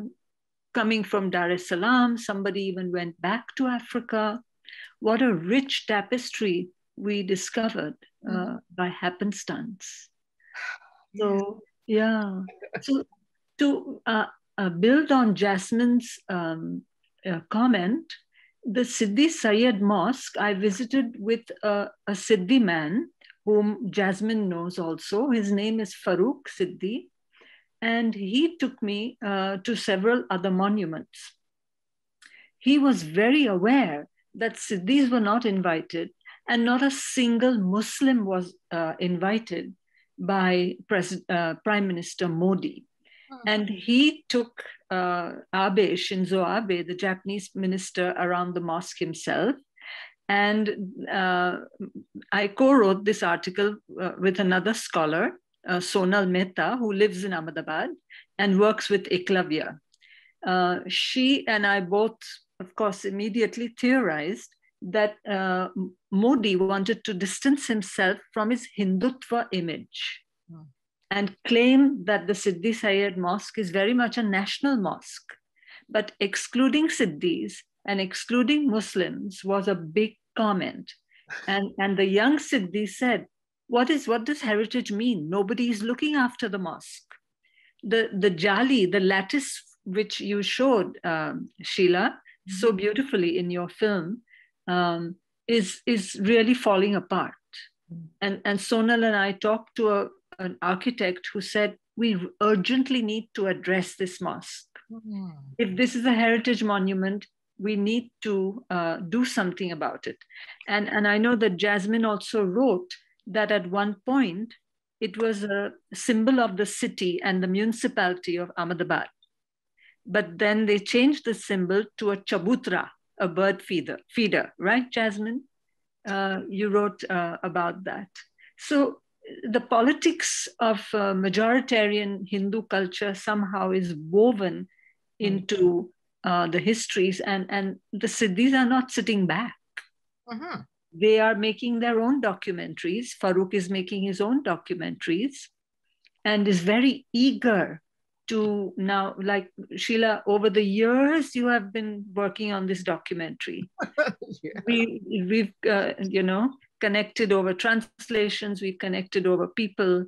Speaker 34: coming from Dar es Salaam. Somebody even went back to Africa. What a rich tapestry we discovered uh, mm-hmm. by happenstance. So yeah, so to uh, uh, build on Jasmine's um, uh, comment, the Sidi Saiyyed Mosque, I visited with a, a Siddi man whom Jasmine knows also. His name is Farooq Siddi. And he took me uh, to several other monuments. He was very aware that Siddis were not invited and not a single Muslim was uh, invited by Pres- uh, Prime Minister Modi. And he took uh, Abe, Shinzo Abe, the Japanese minister, around the mosque himself. And uh, I co wrote this article uh, with another scholar, uh, Sonal Mehta, who lives in Ahmedabad and works with Eklavya. Uh, she and I both, of course, immediately theorized that uh, Modi wanted to distance himself from his Hindutva image and claim that the Sidi Saiyyed Mosque is very much a national mosque. But excluding Siddis and excluding Muslims was a big comment. And, and the young Siddi said, what, is, what does heritage mean? Nobody is looking after the mosque. The, the jali, the lattice which you showed, um, Sheila, so beautifully in your film, um, is, is really falling apart. And, and Sonal and I talked to a, an architect who said, we urgently need to address this mosque.
Speaker 4: Mm.
Speaker 34: If this is a heritage monument, we need to uh, do something about it. And, and I know that Jasmine also wrote that at one point, it was a symbol of the city and the municipality of Ahmedabad. But then they changed the symbol to a chabutra, a bird feeder, feeder right, Jasmine? Uh, you wrote uh, about that. So the politics of uh, majoritarian Hindu culture somehow is woven into uh, the histories, and, and the Siddis are not sitting back.
Speaker 4: Mhm.
Speaker 34: They are making their own documentaries. Farooq is making his own documentaries and is very eager to now, like Sheila, over the years, you have been working on this documentary. we, we've, uh, you know, connected over translations, we've connected over people.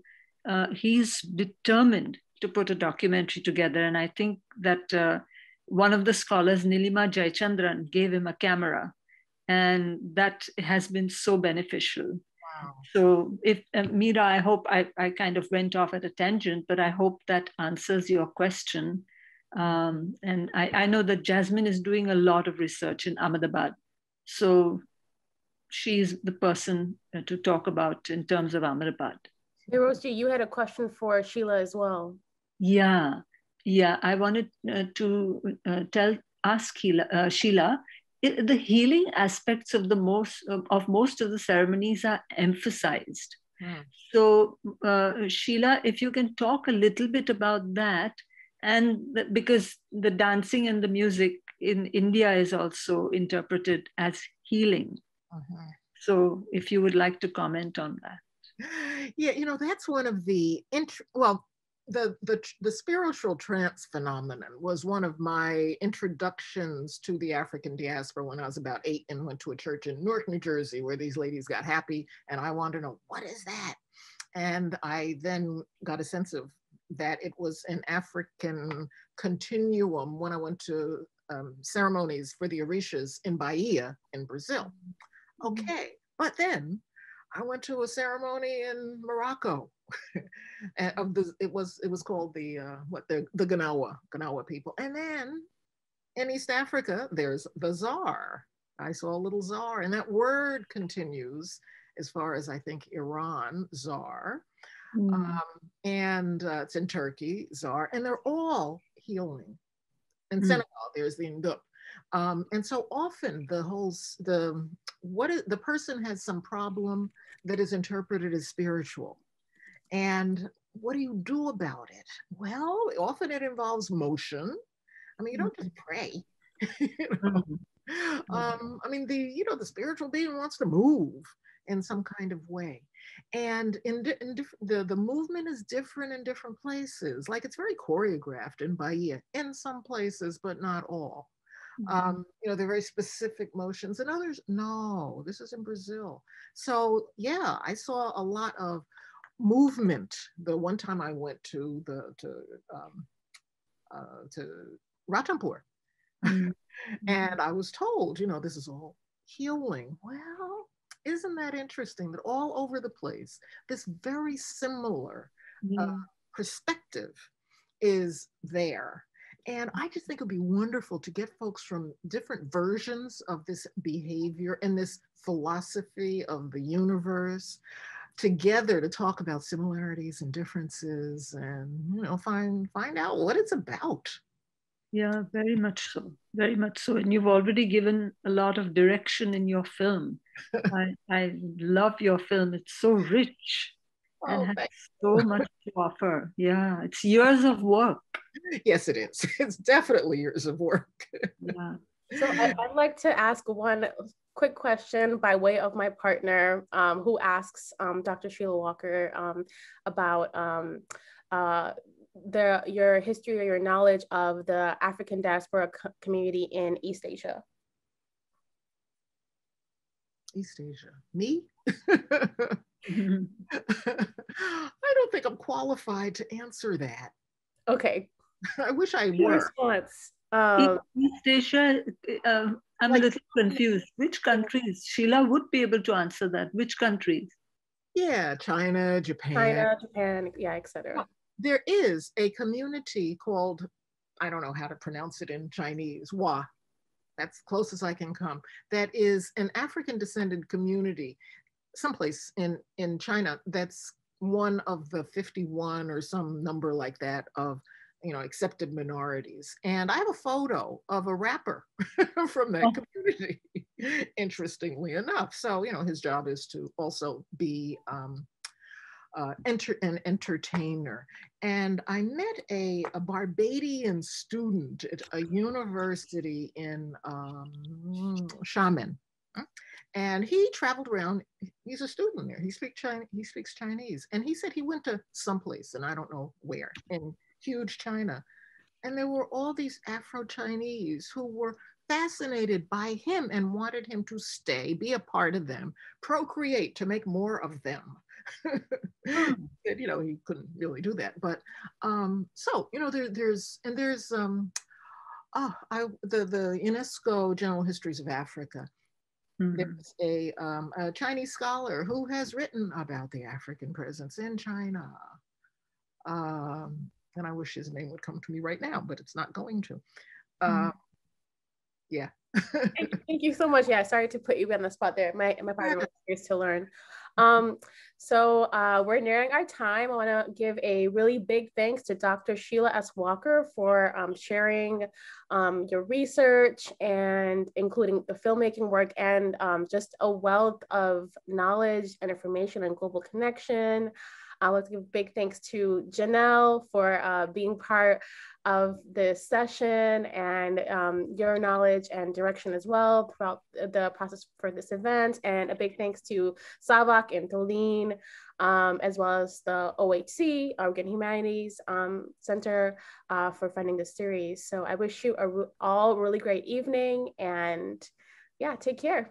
Speaker 34: Uh, he's determined to put a documentary together. And I think that uh, one of the scholars, Nilima Jayachandran, gave him a camera. And that has been so beneficial. So, if uh, Mira, I hope I, I kind of went off at a tangent, but I hope that answers your question. Um, and I, I know that Jasmine is doing a lot of research in Ahmedabad. So, she's the person uh, to talk about in terms of Ahmedabad.
Speaker 3: Hiroshi, you had a question for Sheila as well.
Speaker 34: Yeah, yeah. I wanted uh, to uh, tell ask Sheila, uh, Sheila i- the healing aspects of the most of, of most of the ceremonies are emphasized. So, uh, Sheila, if you can talk a little bit about that, and the, because the dancing and the music in India is also interpreted as healing. So, if you would like to comment on that.
Speaker 4: yeah, you know, that's one of the int- well, the the the spiritual trance phenomenon was one of my introductions to the African diaspora when I was about eight and went to a church in Newark, New Jersey, where these ladies got happy, and I wanted to know what is that, and I then got a sense of that it was an African continuum when I went to um, ceremonies for the Orishas in Bahia in Brazil. Okay, but then I went to a ceremony in Morocco. and of the, it was it was called the uh, what the the Ganawa Ganawa people, and then in East Africa there's the zar. I saw a little zar, and that word continues as far as I think Iran zar, um, and uh, it's in Turkey zar, and they're all healing. In
Speaker 34: Mm.
Speaker 4: Senegal, there's the Ndup. Um, and so often the whole the what is the person has some problem that is interpreted as spiritual. And what do you do about it? Well often it involves motion. I mean you don't just pray. You know? um, i mean the you know the spiritual being wants to move in some kind of way. And in, di- in diff- the, the movement is different in different places. Like it's very choreographed in bahia in some places but not all um, you know, they're very specific motions, and others, no, this is in Brazil. So, yeah, I saw a lot of movement. The one time I went to the to um, uh, to Ratanpur. Mm-hmm. and I was told, you know, this is all healing. Well, isn't that interesting that all over the place, this very similar uh, perspective is there. And I just think it'd be wonderful to get folks from different versions of this behavior and this philosophy of the universe together to talk about similarities and differences and you know find find out what it's about.
Speaker 34: Yeah very much so very much so. And you've already given a lot of direction in your film. I, I love your film. It's so rich oh, and has so much to offer. Yeah it's years of work.
Speaker 4: Yes it is. It's definitely years of work.
Speaker 34: Yeah.
Speaker 3: So I, would like to ask one quick question by way of my partner um, who asks um, Dr. Sheila Walker um, about um, uh, the, your history or your knowledge of the African diaspora co community in East Asia.
Speaker 4: East Asia, me? I don't think I'm qualified to answer that.
Speaker 3: Okay.
Speaker 4: I wish I were.
Speaker 3: Response.
Speaker 34: Um, East Asia, uh, I'm like, a little confused. Which countries? Sheila would be able to answer that. Which countries?
Speaker 4: Yeah, China, Japan.
Speaker 3: China, Japan, yeah, etc.
Speaker 4: There is a community called, I don't know how to pronounce it in Chinese, Wa. That's close as I can come. That is an African descended community, someplace in, in China that's one of the 51 or some number like that of you know, accepted minorities. And I have a photo of a rapper from that oh. community, interestingly enough. So, you know, his job is to also be um, uh, enter, an entertainer. And I met a, a Barbadian student at a university in um, Xiamen. And he traveled around. He's a student there. He speaks Chinese. He speaks Chinese, and he said he went to someplace, and I don't know where, in huge China. And there were all these Afro Chinese who were fascinated by him and wanted him to stay, be a part of them, procreate to make more of them. and, you know, he couldn't really do that. But um, so, you know, there, there's, and there's, um, oh, I, the, the UNESCO General Histories of Africa. Mm-hmm. There's a, um, a Chinese scholar who has written about the African presence in China. Um, and I wish his name would come to me right now, but it's not going to. Mm-hmm. Uh, yeah.
Speaker 3: thank, thank, you so much. Yeah, sorry to put you on the spot there. My my partner was curious to learn. Um, so uh, we're nearing our time. I want to give a really big thanks to Dr. Sheila S. Walker for um, sharing um, your research and including the filmmaking work and um, just a wealth of knowledge and information and global connection. I to give big thanks to Janelle for uh, being part of this session and um, your knowledge and direction as well throughout the process for this event. And a big thanks to SAVAC and Tolene, um, as well as the OHC, Oregon Humanities um, Center, uh, for funding this series. So I wish you a all really great evening and yeah, take care.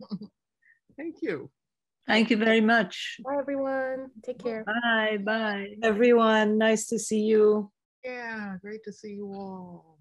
Speaker 4: Thank you.
Speaker 34: Thank you very much.
Speaker 3: Bye, everyone. Take care.
Speaker 34: Bye. Bye.
Speaker 36: Everyone, nice to see you.
Speaker 4: Yeah, great to see you all.